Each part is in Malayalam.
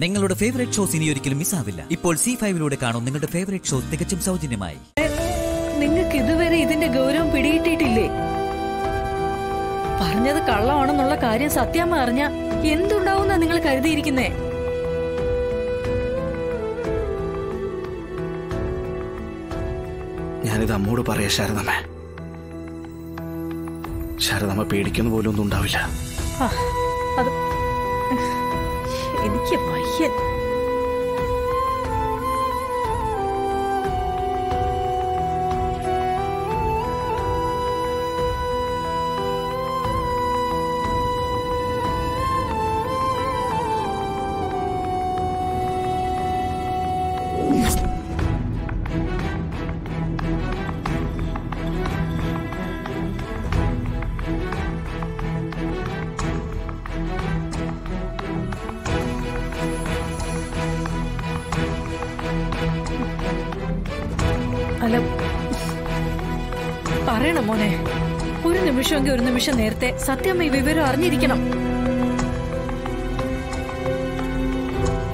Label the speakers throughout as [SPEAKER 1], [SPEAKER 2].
[SPEAKER 1] നിങ്ങളുടെ ഫേവറേറ്റ് ഷോസ് ഇനി ഒരിക്കലും മിസ്സാവില്ല ഇപ്പോൾ സി ഫൈവിലൂടെ കാണും നിങ്ങളുടെ ഫേവറേറ്റ് ഷോ തികച്ചും സൗജന്യമായി.
[SPEAKER 2] നിങ്ങൾക്ക് ഇതുവരെ ഇതിന്റെ ഗൗരവം പിടിയിട്ടിട്ടില്ലേ പറഞ്ഞത് കള്ളമാണെന്നുള്ള കാര്യം സത്യാമ്മ അറിഞ്ഞ എന്തുണ്ടാവുന്ന നിങ്ങൾ കരുതിയിരിക്കുന്നേ?
[SPEAKER 3] ഞാനിത് അമ്മോട് പറയാ ശാരദമ്മ. ശാരദമ്മ പേടിക്കുന്ന പോലും ഒന്നും ഉണ്ടാവില്ല
[SPEAKER 2] എനിക്ക് വയ്യ നിമിഷം നേരത്തെ സത്യമ്മ ഈ വിവരം അറിഞ്ഞിരിക്കണം.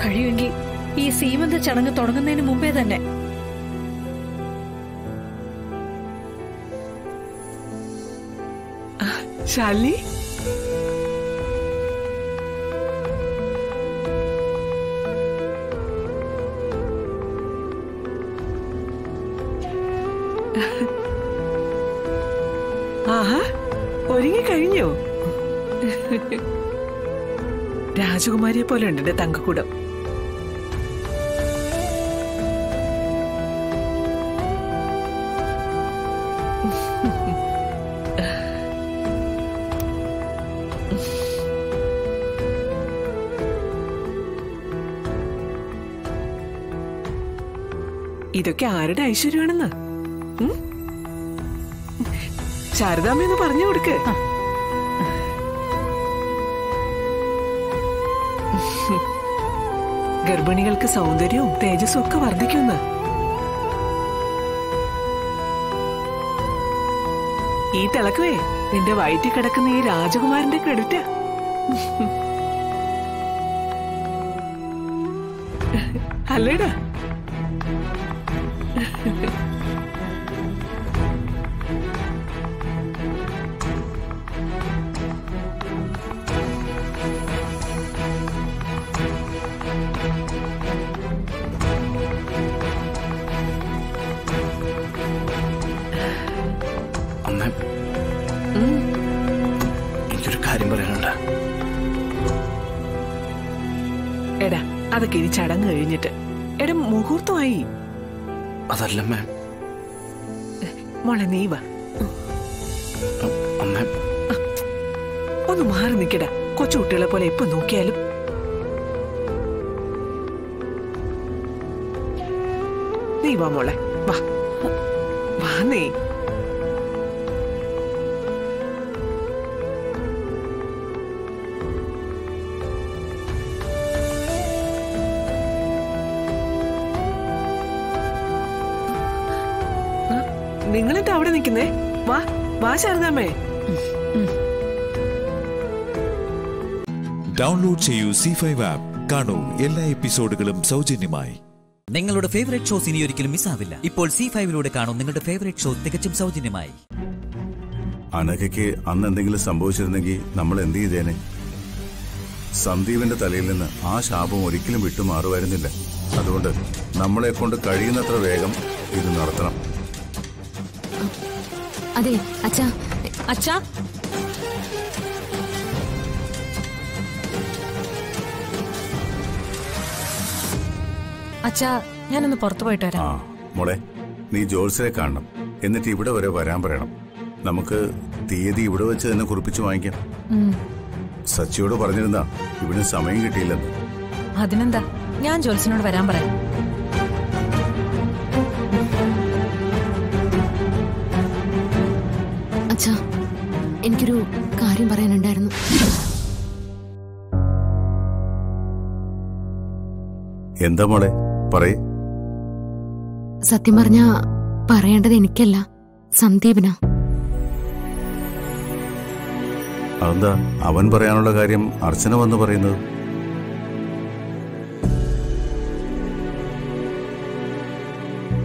[SPEAKER 2] കഴിയുമെങ്കിൽ ഈ സീമന്ത ചടങ്ങ് തുടങ്ങുന്നതിന് മുമ്പേ തന്നെ.
[SPEAKER 4] ശാലി ഒരുങ്ങി രാജകുമാരിയെ പോലെ ഉണ്ട് എന്റെ തങ്കക്കൂടം. ഇതൊക്കെ ആരുടെ ഐശ്വര്യമാണെന്ന്? ശാരദാമ്മ ശാരദാമ്മയെന്ന് പറഞ്ഞു കൊടുക്ക്. ഗർഭിണികൾക്ക് സൗന്ദര്യവും തേജസ്സും ഒക്കെ വർദ്ധിക്കുന്നു. ഈ തിളക്കുവേ നിന്റെ വയറ്റിൽ കിടക്കുന്ന ഈ രാജകുമാരന്റെ ക്രെഡിറ്റ്. അല്ലേടാ?
[SPEAKER 3] കാര്യം പറയാനുണ്ട്
[SPEAKER 4] എടാ അതൊക്കെ ഇനി ചടങ്ങ് കഴിഞ്ഞിട്ട്. എടാ മുഹൂർത്തമായി.
[SPEAKER 3] അതല്ല മാം
[SPEAKER 4] മോളെ നീവ വാ. ഒന്ന് മാറി നിക്കടാ കൊച്ചു കുട്ടികളെ പോലെ ഇപ്പൊ നോക്കിയാലും. നീ വാ മോളെ. വാ. വാ നീ അവിടെ നിൽക്കുന്നേ? വാ വാ ശാരദാമ്മേ.
[SPEAKER 5] ഡൗൺലോഡ് ചെയ്യൂ സി ഫൈവ് ആപ്പ് കാണൂ എല്ലാ എപ്പിസോഡുകളും സൗജന്യമായി.
[SPEAKER 1] നിങ്ങളുടെ ഫേവറേറ്റ് ഷോസ് ഇനി ഒരിക്കലും മിസ്സാവില്ല ഇപ്പോൾ സി ഫൈവിലൂടെ കാണൂ നിങ്ങളുടെ ഫേവറേറ്റ് ഷോ തികച്ചും സൗജന്യമായി.
[SPEAKER 6] അനഘയ്ക്ക് അന്ന് എന്തെങ്കിലും സംഭവിച്ചിരുന്നെങ്കിൽ നമ്മൾ എന്ത് ചെയ്തേനെ? സന്ദീപിന്റെ തലയിൽ നിന്ന് ആ ശാപം ഒരിക്കലും വിട്ടുമാറുമായിരുന്നില്ല. അതുകൊണ്ട് നമ്മളെ കൊണ്ട് കഴിയുന്നത്ര വേഗം ഇത് നടത്തണം.
[SPEAKER 7] അതെ അച്ഛാ.
[SPEAKER 2] അച്ഛാ?
[SPEAKER 7] അച്ഛാ ഞാനൊന്ന് പുറത്തു പോയിട്ട്
[SPEAKER 6] ആ
[SPEAKER 7] വരാം
[SPEAKER 6] മോളെ നീ ജോൾസിനെ കാണണം. എന്നിട്ട് ഇവിടെ വരെ വരാൻ പറയണം. നമുക്ക് തീയതി ഇവിടെ വെച്ച് തന്നെ കുറിപ്പിച്ച് വാങ്ങിക്കാം. സച്ചിയോട് പറഞ്ഞിരുന്ന ഇവിടെ സമയം കിട്ടിയില്ലെന്ന്.
[SPEAKER 7] അതിനെന്താ? ഞാൻ ജോൽസിനോട് വരാൻ പറയാം.
[SPEAKER 8] അച്ഛാ എനിക്കൊരു കാര്യം പറയാനുണ്ടായിരുന്നു.
[SPEAKER 6] എന്താ മോളെ? പറയേ.
[SPEAKER 8] സത്യം പറഞ്ഞ പറയേണ്ടത് എനിക്കല്ല സന്ദീപിനാ.
[SPEAKER 6] അതെന്താ? അവൻ പറയാനുള്ള കാര്യം അർച്ചന വന്ന് പറയുന്നത്?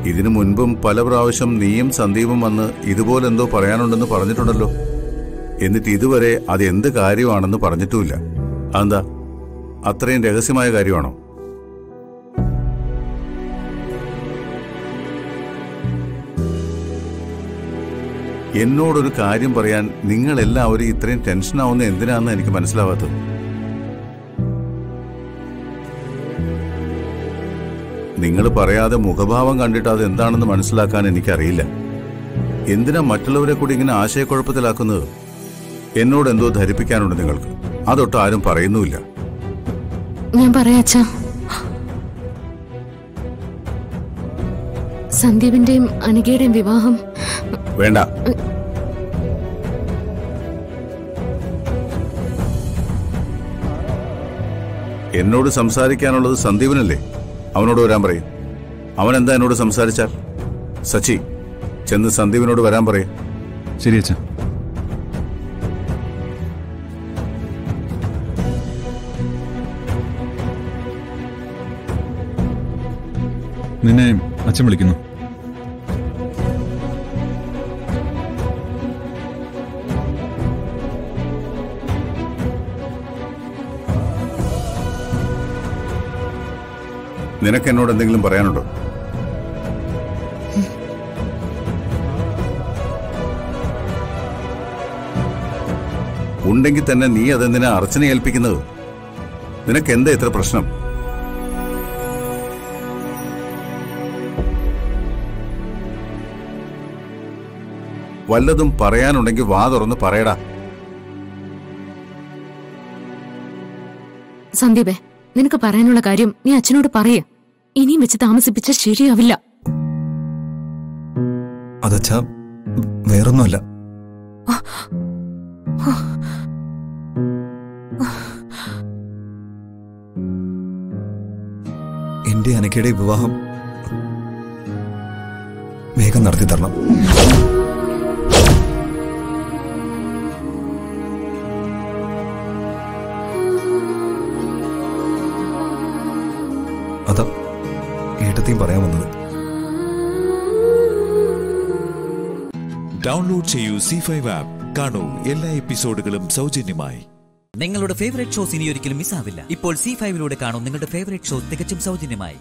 [SPEAKER 6] ഇതിനു മുൻപും പല പ്രാവശ്യം നീയും സന്ദീപും വന്ന് ഇതുപോലെന്തോ പറയാനുണ്ടെന്ന് പറഞ്ഞിട്ടുണ്ടല്ലോ. എന്നിട്ട് ഇതുവരെ അത് എന്ത് കാര്യമാണെന്ന് പറഞ്ഞിട്ടുമില്ല. അതെന്താ? അത്രയും രഹസ്യമായ കാര്യമാണോ? എന്നോടൊരു കാര്യം പറയാൻ നിങ്ങളെല്ലാവരും ഇത്രയും ടെൻഷനാവുന്ന എന്തിനാണെന്ന് എനിക്ക് മനസ്സിലാവാത്തത്. നിങ്ങൾ പറയാതെ മുഖഭാവം കണ്ടിട്ട് അത് എന്താണെന്ന് മനസ്സിലാക്കാൻ എനിക്കറിയില്ല. എന്തിനാ മറ്റുള്ളവരെ കൂടി ഇങ്ങനെ ആശയക്കുഴപ്പത്തിലാക്കുന്നത്? എന്നോട് എന്തോ ധരിപ്പിക്കാനുണ്ട് നിങ്ങൾക്ക്. അതൊട്ട് ആരും പറയുന്നുമില്ല.
[SPEAKER 8] ഞാൻ പറയാച്ച സന്ദീപിന്റെയും അനികയുടെയും വിവാഹം.
[SPEAKER 6] വേണ്ട. എന്നോട് സംസാരിക്കാനുള്ളത് സന്ദീപനല്ലേ? അവനോട് വരാൻ പറയും. അവൻ എന്താ എന്നോട് സംസാരിച്ചാൽ? സച്ചി ചെന്ന് സന്ദീപിനോട് വരാൻ പറയും.
[SPEAKER 9] ശരി അച്ഛൻ നിന്നെ അച്ഛൻ വിളിക്കുന്നു.
[SPEAKER 6] നിനക്ക് എന്നോട് എന്തെങ്കിലും പറയാനുണ്ടോ? ഉണ്ടെങ്കിൽ തന്നെ നീ അതെന്തിനാ അർച്ചനെ ഏൽപ്പിക്കുന്നത്? നിനക്ക് എന്താ ഇത്ര പ്രശ്നം? വല്ലതും പറയാനുണ്ടെങ്കിൽ വാ തുറന്ന് പറയടാ.
[SPEAKER 8] സന്ദീപേ നിനക്ക് പറയാനുള്ള കാര്യം നീ അച്ഛനോട് പറയ. ഇനിയും വെച്ച് താമസിപ്പിച്ച ശരിയാവില്ല.
[SPEAKER 9] അതച്ഛാ വേറൊന്നുമല്ല. എന്റെ അനക്കയുടെ വിവാഹം വേഗം നടത്തി തരണം ഏട്ടത്തെയും പറയാൻ വന്നത്.
[SPEAKER 5] ഡൗൺലോഡ് ചെയ്യൂ സി ഫൈവ് ആപ്പ് കാണൂ എല്ലാ എപ്പിസോഡുകളും സൗജന്യമായി.
[SPEAKER 1] നിങ്ങളുടെ ഫേവറേറ്റ് ഷോസ് ഇനി ഒരിക്കലും മിസ്സാവില്ല ഇപ്പോൾ സി ഫൈവിലൂടെ കാണൂ നിങ്ങളുടെ ഫേവറേറ്റ് ഷോ തികച്ചും സൗജന്യമായി.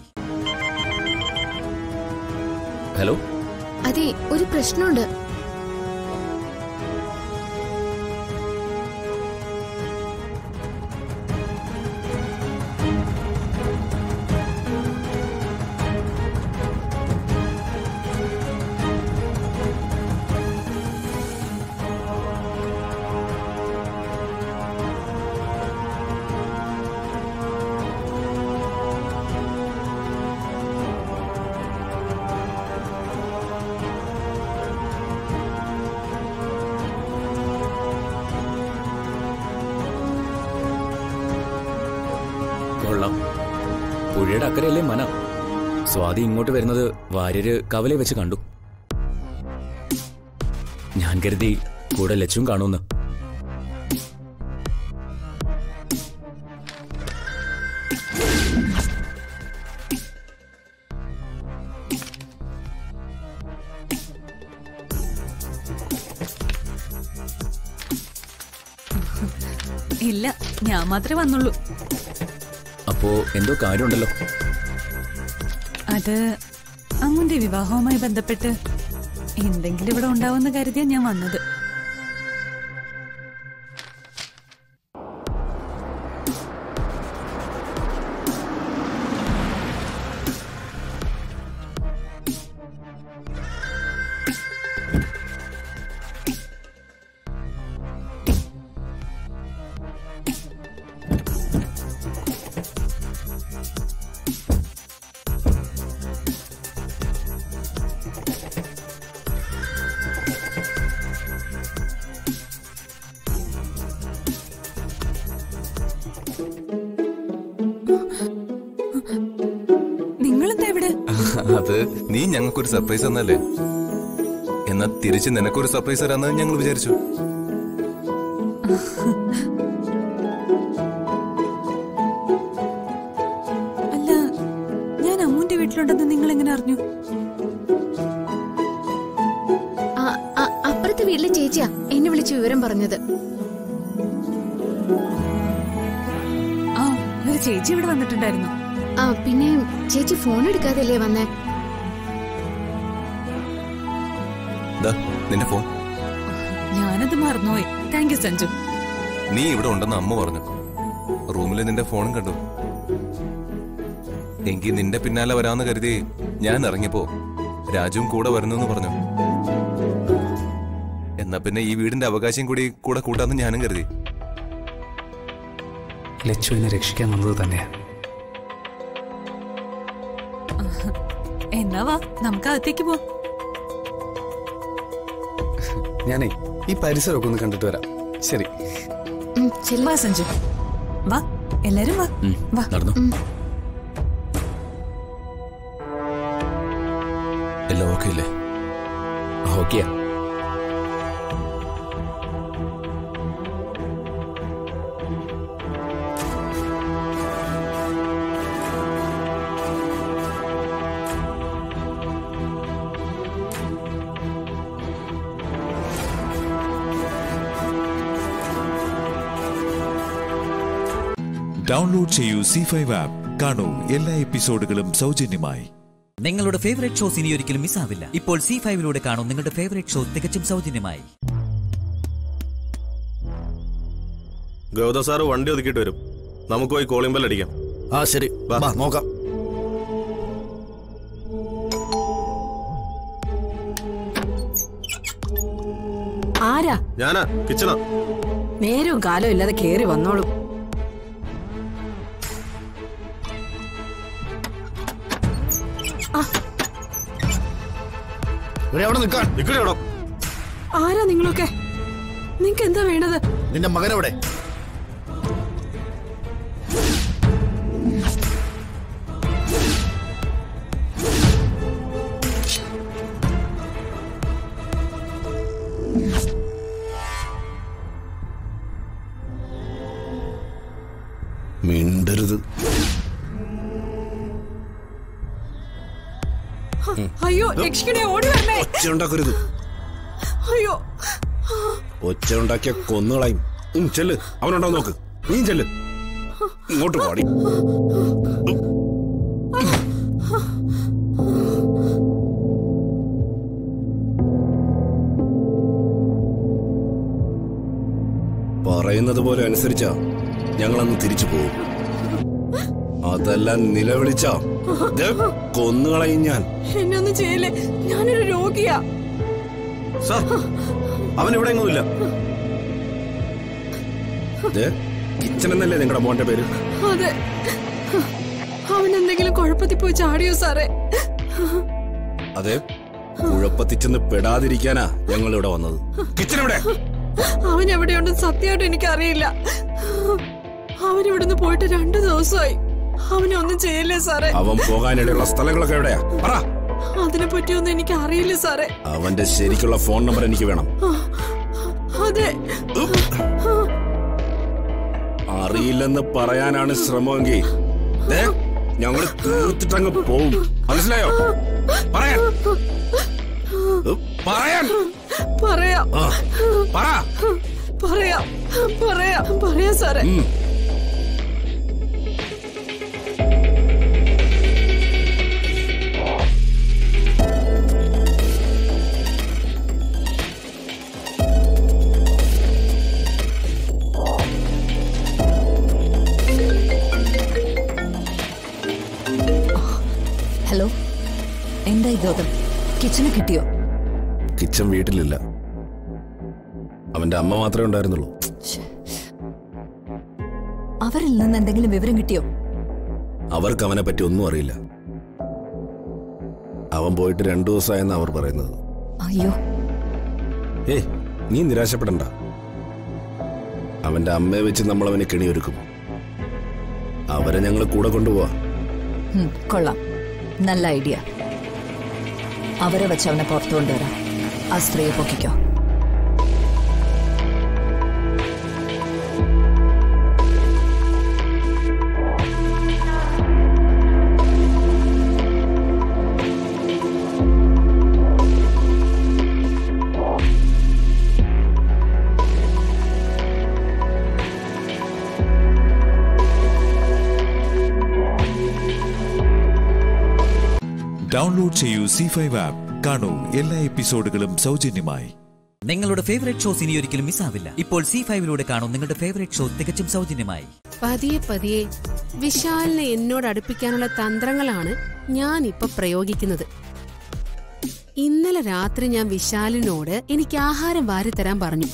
[SPEAKER 10] ഹലോ?
[SPEAKER 8] അതെ ഒരു പ്രശ്നമുണ്ട്.
[SPEAKER 11] സ്വാതി ഇങ്ങോട്ട് വരുന്നത് വാര്യര് കവലെ വെച്ച് കണ്ടു. ഞാൻ കരുതി കൂടെ ലച്ചും കാണുമെന്ന്
[SPEAKER 2] ഇല്ല ഞാൻ മാത്രമേ വന്നുള്ളൂ.
[SPEAKER 11] അപ്പോ എന്തോ കാര്യമുണ്ടല്ലോ.
[SPEAKER 2] അത് അമ്മുന്റെ വിവാഹവുമായി ബന്ധപ്പെട്ട് എന്തെങ്കിലും ഇവിടെ ഉണ്ടാവുമെന്ന് കരുതിയാ ഞാൻ വന്നത്.
[SPEAKER 9] ഒരു സർപ്രൈസ് തന്നല്ലേ? എന്നാ തിരിച്ച് നിനക്കൊരു സർപ്രൈസ് തരാന്ന് ഞങ്ങൾ വിചാരിച്ചു.
[SPEAKER 2] അല്ല ഞാൻ അമ്മൂന്റെ വീട്ടിലുണ്ടെന്ന് നിങ്ങൾ എങ്ങനെ അറിഞ്ഞു
[SPEAKER 12] അപ്പുറത്തെ വീട്ടിലെ ചേച്ചിയാ എന്നെ വിളിച്ച് വിവരം പറഞ്ഞത്.
[SPEAKER 2] ആ ചേച്ചി ഇവിടെ വന്നിട്ടുണ്ടായിരുന്നു.
[SPEAKER 12] ആ പിന്നെ ചേച്ചി ഫോൺ എടുക്കാതല്ലേ വന്നേ?
[SPEAKER 9] നിന്റെ ഫോൺ.
[SPEAKER 2] ഞാനത് മറന്നുപോയി. Thank you Sanju.
[SPEAKER 9] നീ ഇവിടെ ഉണ്ടെന്ന് അമ്മ പറഞ്ഞു. റൂമിൽ നിന്റെ ഫോണും കണ്ടു. എങ്കിൽ നിന്റെ പിന്നാലെ വരാന്ന് കരുതി ഞാൻ ഇറങ്ങിപ്പോ. രാജുവും കൂടെ വരുന്നെന്ന് പറഞ്ഞു. എന്നാ പിന്നെ ഈ വീടിന്റെ അവകാശം കൂടി കൂടെ കൂട്ടാന്ന് ഞാനും കരുതി.
[SPEAKER 13] ലച്ചുവിനെ രക്ഷിക്കാൻ വന്നത് തന്നെയാ.
[SPEAKER 2] എന്നാ വാ നമുക്ക് അകത്തേക്ക് പോ.
[SPEAKER 13] ഞാനേ ഈ പരിസരമൊക്കെ ഒന്ന് കണ്ടിട്ട് വരാം. ശരി.
[SPEAKER 2] വാ സഞ്ജു. വാ. എല്ലാരും വാ. വാ.
[SPEAKER 14] നടന്നു.
[SPEAKER 9] എല്ലാം ഓക്കെ ഇല്ലേ
[SPEAKER 14] ഓക്കെയാ.
[SPEAKER 5] ഡൗൺലോഡ് ചെയ്യൂ സി ഫൈവ് ആപ്പ് കാണൂ എല്ലാ എപ്പിസോഡുകളും സൗജന്യമായി.
[SPEAKER 1] നിങ്ങളുടെ ഫേവറേറ്റ് ഷോസ് ഇനി ഒരിക്കലും മിസ്സാവില്ല ഇപ്പോൾ സി ഫൈവിലൂടെ കാണും നിങ്ങളുടെ ഫേവറേറ്റ് ഷോ തികച്ചും സൗജന്യമായി.
[SPEAKER 15] ഗൗതം സാറ് വണ്ടി ഒതുക്കിയിട്ട് വരും. നമുക്ക് പോയി കോളിംഗ് ബെൽ അടിക്കാം.
[SPEAKER 10] ആ ശരി. വാ നോക്കാം.
[SPEAKER 16] ആരാ?
[SPEAKER 15] ഞാനാ കിച്ചണ.
[SPEAKER 16] നേരവും കാലവും ഇല്ലാതെ കേറി വന്നോളൂ.
[SPEAKER 10] അവിടെ നിൽക്കാൻ.
[SPEAKER 15] അവിടെ.
[SPEAKER 16] ആരാ നിങ്ങളൊക്കെ? നിങ്ങക്ക് എന്താ വേണ്ടത്?
[SPEAKER 10] നിന്റെ മകനെവിടെ മിണ്ടരുത്.
[SPEAKER 16] അയ്യോ
[SPEAKER 10] ഒച്ച ഉണ്ടാക്കരുത്
[SPEAKER 16] അയ്യോ.
[SPEAKER 10] ഒച്ച ഉണ്ടാക്കിയ കൊന്നുകളയും ചെല്ല്. അവനുണ്ടോ നോക്ക്. നീ ചെല്ല്. ഇങ്ങോട്ട് പാടി. പറയുന്നത് പോലെ അനുസരിച്ചാ ഞങ്ങളന്ന് തിരിച്ചു പോകും. അതെല്ലാം നിലവിളിച്ചാ. കൊന്നുകളയും ഞാൻ.
[SPEAKER 16] ഒന്നും ചെയ്യല്ലേ ഞാനൊരു രോഗിയാ.
[SPEAKER 15] സാർ അവൻ ഇവിടെ എങ്ങുമില്ല
[SPEAKER 10] കിച്ചൺ എന്നല്ലേ നിങ്ങളുടെ മോന്റെ പേര്?
[SPEAKER 16] അതെ. അവൻ എന്തെങ്കിലും കുഴപ്പത്തിൽ പോയി ചാടിയോ സാറേ?
[SPEAKER 10] അതെ കുഴപ്പത്തിൽ ചെന്ന് പെടാതിരിക്കാനാ ഞങ്ങൾ ഇവിടെ വന്നത്. കിച്ചൺ എവിടെ?
[SPEAKER 16] അവൻ എവിടെയുണ്ടെന്ന് സത്യമായിട്ട് എനിക്കറിയില്ല. അവൻ ഇവിടുന്ന് പോയിട്ട് രണ്ടു ദിവസമായി. അവനെ ഒന്നും ചെയ്യല്ലേ സാറേ?
[SPEAKER 10] അവൻ പോകാനിടയുള്ള സ്ഥലങ്ങളൊക്കെ എവിടെയാ? പറ.
[SPEAKER 16] അതിനെ പറ്റിയൊന്നും എനിക്ക് അറിയില്ല സാറേ.
[SPEAKER 10] അവന്റെ ശരിക്കുള്ള ഫോൺ നമ്പർ എനിക്ക് വേണം.
[SPEAKER 16] അതെ.
[SPEAKER 10] അറിയില്ലെന്ന് പറയാനാണ് ശ്രമമെങ്കിൽ ഞങ്ങൾ തീർത്തിട്ടങ്ങ് പോവും. മനസ്സിലായോ? പറയാൻ. പറയാൻ.
[SPEAKER 16] പറയാം.
[SPEAKER 10] പറയാ പറയാ.
[SPEAKER 16] പറയാ. പറയാം പറയാം സാറേ.
[SPEAKER 17] ഗൗതം കിച്ചണ് കിട്ടിയോ?
[SPEAKER 10] കിച്ചൻ വീട്ടിലില്ല. അവന്റെ അമ്മ മാത്രമേ ഉണ്ടായിരുന്നുള്ളൂ.
[SPEAKER 17] അവരിൽ നിന്ന് എന്തെങ്കിലും വിവരം കിട്ടിയോ?
[SPEAKER 10] അവർക്ക് അവനെ പറ്റി ഒന്നും അറിയില്ല. അവൻ പോയിട്ട് രണ്ടു ദിവസമായെന്ന് അവർ പറയുന്നത്.
[SPEAKER 17] അയ്യോ.
[SPEAKER 10] ഏ നീ നിരാശപ്പെടണ്ട. അവന്റെ അമ്മയെ വെച്ച് നമ്മൾ അവനെ കെണിയൊരുക്കും. അവരെ ഞങ്ങൾ കൂടെ കൊണ്ടുപോവാ.
[SPEAKER 17] കൊള്ളാം. നല്ല ഐഡിയ. അവരെ വെച്ച് അവനെ പുറത്തുകൊണ്ടുവരാം ആ സ്ത്രീയെ പൊക്കിക്കോ.
[SPEAKER 5] ഡൗൺലോഡ് ചെയ്യൂ സി ഫൈവ് ആപ്പ് കാണൂ എല്ലാ എപ്പിസോഡുകളും സൗജന്യമായി.
[SPEAKER 1] നിങ്ങളുടെ ഫേവറേറ്റ് ഷോസ് ഇനി ഒരിക്കലും മിസ്സാവില്ല ഇപ്പോൾ സി ഫൈവിലൂടെ കാണും നിങ്ങളുടെ ഫേവറേറ്റ് ഷോ തികച്ചും സൗജന്യമായി.
[SPEAKER 18] പതിയെ പതിയെ വിശാലിനെ എന്നോട് അടുപ്പിക്കാനുള്ള തന്ത്രങ്ങളാണ് ഞാൻ ഇപ്പൊ പ്രയോഗിക്കുന്നത്. ഇന്നലെ രാത്രി ഞാൻ വിശാലിനോട് എനിക്ക് ആഹാരം വാരിത്തരാൻ പറഞ്ഞു.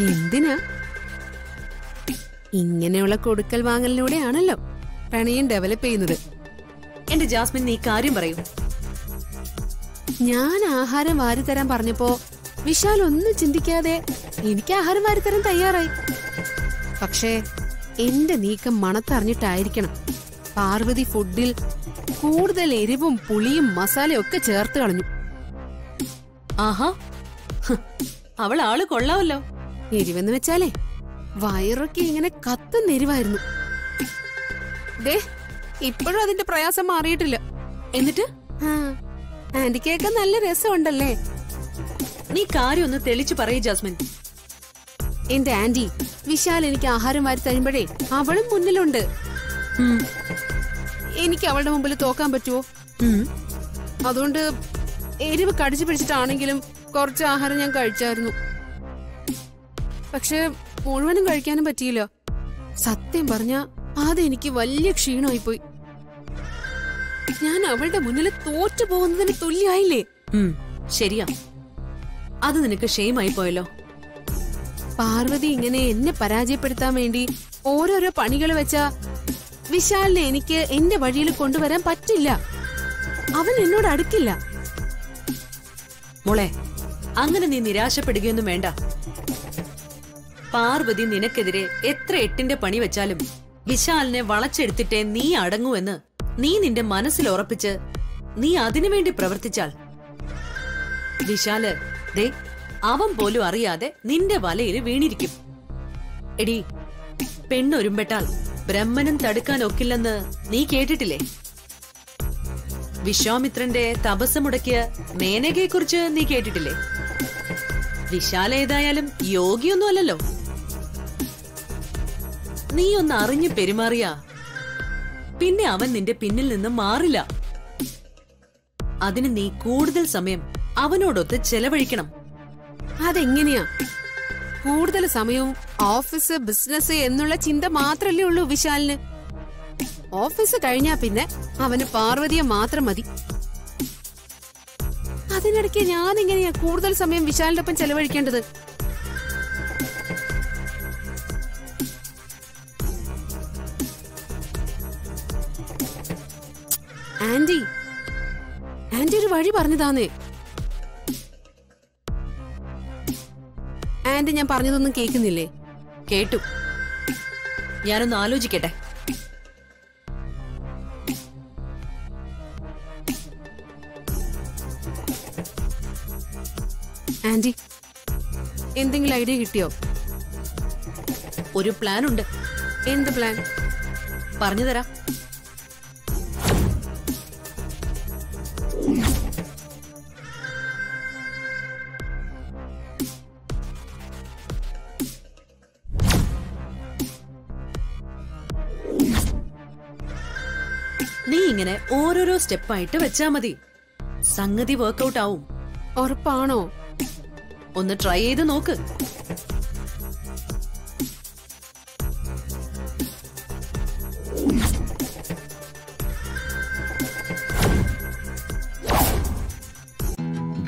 [SPEAKER 18] എന്തിനാ? ഇങ്ങനെയുള്ള കൊടുക്കൽ വാങ്ങലിലൂടെയാണല്ലോ പ്രണയം ഡെവലപ്പ് ചെയ്യുന്നത്.
[SPEAKER 19] എന്റെ ജാസ്മിൻ നീ കാര്യം പറയൂ.
[SPEAKER 18] ഞാൻ ആഹാരം വാരി തരാൻ പറഞ്ഞപ്പോ വിശാൽ ഒന്നും ചിന്തിക്കാതെ എനിക്ക് ആഹാരം വാരി തരാൻ തയ്യാറായി. പക്ഷേ എന്റെ നീക്കം മണത്തറിഞ്ഞിട്ടായിരിക്കണം. പാർവതി ഫുഡിൽ കൂടുതൽ എരിവും പുളിയും മസാലയും ഒക്കെ ചേർത്ത് കളഞ്ഞു.
[SPEAKER 19] ആഹാ. അവൾ ആൾ കൊള്ളാമല്ലോ
[SPEAKER 18] എരിവെന്ന് വെച്ചാലേ വയറൊക്കെ ഇങ്ങനെ കത്തുന്ന എരിവായിരുന്നു. ദേ ഇപ്പോഴും അതിന്റെ പ്രയാസം മാറിയിട്ടില്ല.
[SPEAKER 19] എന്നിട്ട്?
[SPEAKER 18] ആന്റിക്കൊക്കെ നല്ല രസമുണ്ടല്ലേ?
[SPEAKER 19] നീ കാര്യം ഒന്ന് തെളിച്ചു പറയൂ ജാസ്മിൻ.
[SPEAKER 18] എന്റെ ആന്റി വിശാൽ എനിക്ക് ആഹാരം വാരി തരുമ്പോഴേ അവളും മുന്നിലുണ്ട്. എനിക്ക് അവളുടെ മുമ്പിൽ തോക്കാൻ പറ്റുമോ അതുകൊണ്ട് എരിവ് കടിച്ചു പിടിച്ചിട്ടാണെങ്കിലും കുറച്ച് ആഹാരം ഞാൻ കഴിച്ചായിരുന്നു. പക്ഷെ മുഴുവനും കഴിക്കാനും പറ്റിയില്ല. സത്യം പറഞ്ഞ അതെനിക്ക് വലിയ ക്ഷീണമായി പോയി ഞാൻ അവളുടെ മുന്നിൽ തോറ്റു പോകുന്നതിന് തുല്യായില്ലേ?
[SPEAKER 19] ശരിയാ. അത് നിനക്ക് ഷെയിമായി പോയല്ലോ.
[SPEAKER 18] പാർവതി ഇങ്ങനെ എന്നെ പരാജയപ്പെടുത്താൻ വേണ്ടി ഓരോരോ പണികൾ വെച്ച വിശാലിനെ എനിക്ക് എന്റെ വഴിയിൽ കൊണ്ടുവരാൻ പറ്റില്ല. അവൻ എന്നോട് അടുക്കില്ല.
[SPEAKER 19] മോളെ അങ്ങനെ നീ നിരാശപ്പെടുകയൊന്നും വേണ്ട. പാർവതി നിനക്കെതിരെ എത്ര എട്ടിന്റെ പണി വെച്ചാലും വിശാലിനെ വളച്ചെടുത്തിട്ടേ നീ അടങ്ങുവെന്ന് നീ നിന്റെ മനസ്സിൽ ഉറപ്പിച്ച് നീ അതിനുവേണ്ടി പ്രവർത്തിച്ചാൽ. വിശാൽ ദേ അവൻ പോലും അറിയാതെ നിന്റെ വലയിൽ വീണിരിക്കും. എടി പെണ്ണൊരുമ്പെട്ടാൽ ബ്രഹ്മനും തടുക്കാൻ ഒക്കില്ലെന്ന് നീ കേട്ടിട്ടില്ലേ? വിശ്വാമിത്രന്റെ തപസ് മുടക്കിയ മേനകയെ കുറിച്ച് നീ കേട്ടിട്ടില്ലേ? വിശാല ഏതായാലും യോഗിയൊന്നും നീ ഒന്ന് അറിഞ്ഞു പെരുമാറിയാ. പിന്നെ അവൻ നിന്റെ പിന്നിൽ നിന്ന് മാറില്ല. അതിന് നീ കൂടുതൽ സമയം അവനോടൊത്ത് ചെലവഴിക്കണം.
[SPEAKER 18] അതെങ്ങനെയാ? കൂടുതൽ സമയവും ഓഫീസ് ബിസിനസ് എന്നുള്ള ചിന്ത മാത്രല്ലേ ഉള്ളൂ വിശാലിന്. ഓഫീസ് കഴിഞ്ഞാ പിന്നെ അവന് പാർവതിയെ മാത്രം മതി. അതിനിടയ്ക്ക് ഞാൻ എങ്ങനെയാ കൂടുതൽ സമയം വിശാലിന്റെ ഒപ്പം ചെലവഴിക്കേണ്ടത്? ആന്റി. ആന്റി ഒരു വഴി പറഞ്ഞതാന്നേ. ആന്റി ഞാൻ പറഞ്ഞതൊന്നും കേൾക്കുന്നില്ലേ?
[SPEAKER 19] കേട്ടു. ഞാനൊന്ന് ആലോചിക്കട്ടെ.
[SPEAKER 18] ആന്റി എന്തെങ്കിലും ഐഡിയ കിട്ടിയോ?
[SPEAKER 19] ഒരു പ്ലാൻ ഉണ്ട്
[SPEAKER 18] എന്ത് പ്ലാൻ?
[SPEAKER 19] പറഞ്ഞു തരാം നീ ഇങ്ങനെ ഓരോരോ സ്റ്റെപ്പായിട്ട് വെച്ചാ മതി. സംഗതി വർക്കൗട്ട് ആവും.
[SPEAKER 18] ഉറപ്പാണോ?
[SPEAKER 19] ഒന്ന് ട്രൈ ചെയ്ത് നോക്ക്.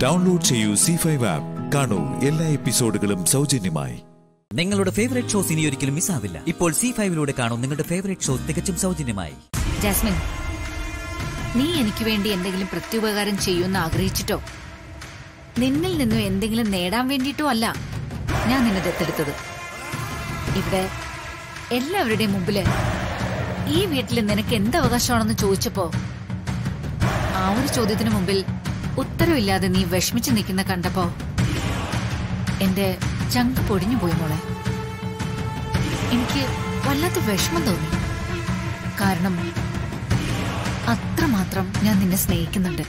[SPEAKER 5] ഡൗൺലോഡ് ചെയ്യൂ സി ഫൈവ് ആപ്പ് കാണൂ എല്ലാ എപ്പിസോഡുകളും സൗജന്യമായി.
[SPEAKER 1] നിങ്ങളുടെ ഫേവറേറ്റ് ഷോസ് ഇനി ഒരിക്കലും മിസ്സാവില്ല ഇപ്പോൾ സി ഫൈവിലൂടെ കാണൂ നിങ്ങളുടെ ഫേവറേറ്റ് ഷോസ് തികച്ചും സൗജന്യമായി.
[SPEAKER 20] ജാസ്മിൻ നീ എനിക്ക് വേണ്ടി എന്തെങ്കിലും പ്രത്യുപകാരം ചെയ്യുമെന്ന് ആഗ്രഹിച്ചിട്ടോ? നിന്നിൽ നിന്നും എന്തെങ്കിലും നേടാൻ വേണ്ടിയിട്ടോ അല്ല ഞാൻ നിന്നെ ദത്തെടുത്തത്. ഇവിടെ എല്ലാവരുടെയും മുമ്പിൽ ഈ വീട്ടിൽ നിനക്ക് എന്ത് അവകാശമാണെന്ന് ചോദിച്ചപ്പോ ആ ഒരു ചോദ്യത്തിന് മുമ്പിൽ ഉത്തരവില്ലാതെ നീ വിഷമിച്ചു നിൽക്കുന്ന കണ്ടപ്പോ എന്റെ ചങ്ക് പൊടിഞ്ഞു പോയി മോളെ. എനിക്ക് വല്ലാത്ത വിഷമം തോന്നി. കാരണം അത്രമാത്രം ഞാൻ നിന്നെ സ്നേഹിക്കുന്നുണ്ട്.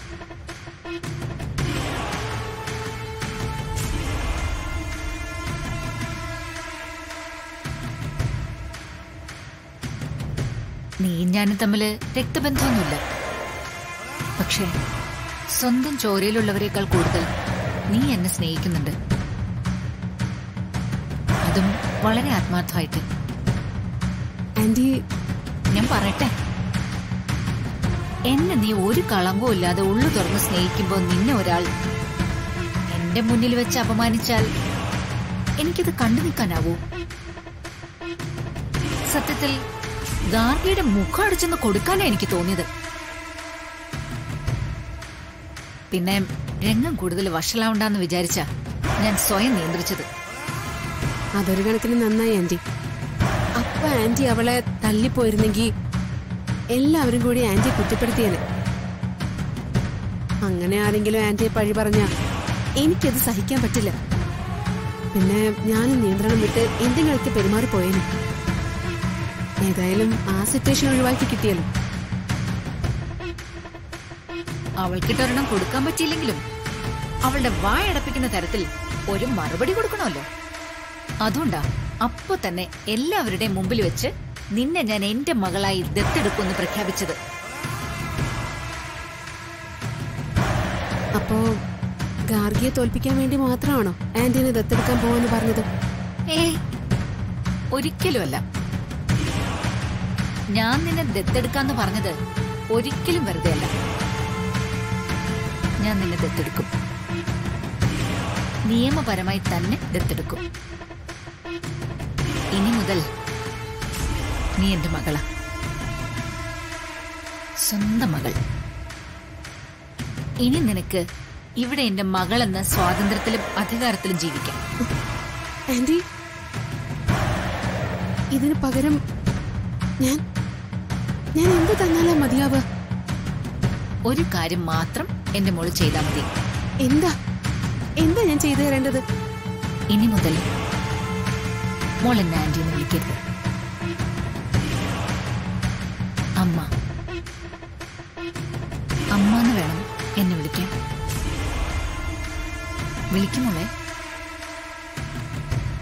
[SPEAKER 20] നീയും ഞാനും തമ്മിൽ രക്തബന്ധമൊന്നുമില്ല. പക്ഷേ സ്വന്തം ചോരയിലുള്ളവരെക്കാൾ കൂടുതൽ നീ എന്നെ സ്നേഹിക്കുന്നുണ്ട്. അതും വളരെ ആത്മാർത്ഥമായിട്ട്.
[SPEAKER 18] ആന്റി.
[SPEAKER 20] ഞാൻ പറയട്ടെ? എന്നെ നീ ഒരു കളങ്കവും ഇല്ലാതെ ഉള്ളു തുറന്ന് സ്നേഹിക്കുമ്പോ നിന്നെ ഒരാൾ എന്റെ മുന്നിൽ വെച്ച് അപമാനിച്ചാൽ എനിക്കിത് കണ്ടു നിൽക്കാനാവൂ? സത്യത്തിൽ ഗാർഗിയുടെ മുഖം അടിച്ചെന്ന് കൊടുക്കാനാ എനിക്ക് തോന്നിയത്. പിന്നെ രംഗം കൂടുതൽ വഷളാവണ്ടെന്ന് വിചാരിച്ച ഞാൻ സ്വയം നിയന്ത്രിച്ചത്.
[SPEAKER 18] അതൊരു കണക്കിന് നന്നായി ആന്റി. അപ്പ ആന്റി അവളെ തല്ലിപ്പോയിരുന്നെങ്കി എല്ലാവരും കൂടി ആന്റിയെ കുറ്റപ്പെടുത്തിയത് അങ്ങനെ ആരെങ്കിലും ആന്റിയെ പഴി പറഞ്ഞ എനിക്കത് സഹിക്കാൻ പറ്റില്ല. പിന്നെ ഞാൻ നിയന്ത്രണം വിട്ട് എന്തെങ്കിലുമൊക്കെ പെരുമാറിപ്പോയേനെ ഏതായാലും ആ സിറ്റുവേഷൻ ഒഴിവാക്കി കിട്ടിയല്ലോ.
[SPEAKER 20] അവൾക്കിട്ടൊരെണ്ണം കൊടുക്കാൻ പറ്റിയില്ലെങ്കിലും അവളുടെ വായടപ്പിക്കുന്ന തരത്തിൽ ഒരു മറുപടി കൊടുക്കണമല്ലോ. അതുകൊണ്ടാ അപ്പൊ തന്നെ എല്ലാവരുടെയും മുമ്പിൽ വെച്ച് നിന്നെ ഞാൻ എന്റെ മകളായി ദത്തെടുക്കുമെന്ന് പ്രഖ്യാപിച്ചത്.
[SPEAKER 18] അപ്പോ ഗാർഗിയെ തോൽപ്പിക്കാൻ വേണ്ടി മാത്രമാണോ ആന്റിനെ ദത്തെടുക്കാൻ പോവാന്ന് പറഞ്ഞത്?
[SPEAKER 20] ഏ ഒരിക്കലുമല്ല. ഞാൻ നിന്നെ ദത്തെടുക്കാന്ന് പറഞ്ഞത് ഒരിക്കലും വെറുതെ അല്ല ഞാൻ നിന്നെ ദത്തെടുക്കും. നിയമപരമായി തന്നെ ദത്തെടുക്കും. ഇനി മുതൽ നീ എന്റെ മകളാ. സ്വന്തം മകൾ. ഇനി നിനക്ക് ഇവിടെ എന്റെ മകളെന്ന സ്വാതന്ത്ര്യത്തിലും അധികാരത്തിലും ജീവിക്കാം.
[SPEAKER 18] ആന്റി ഇതിന് പകരം ഞാൻ ഞാൻ എന്ത് തന്നാലാ മതിയാവ്
[SPEAKER 20] ഒരു കാര്യം മാത്രം എന്റെ മോൾ ചെയ്താൽ മതി.
[SPEAKER 18] എന്താ? എന്താ ഞാൻ ചെയ്തു തരേണ്ടത്?
[SPEAKER 20] ഇനി മുതൽ മോൾ എന്നെ ആന്റി എന്ന് വിളിക്കരുത്. വിളിക്കുമോളെ?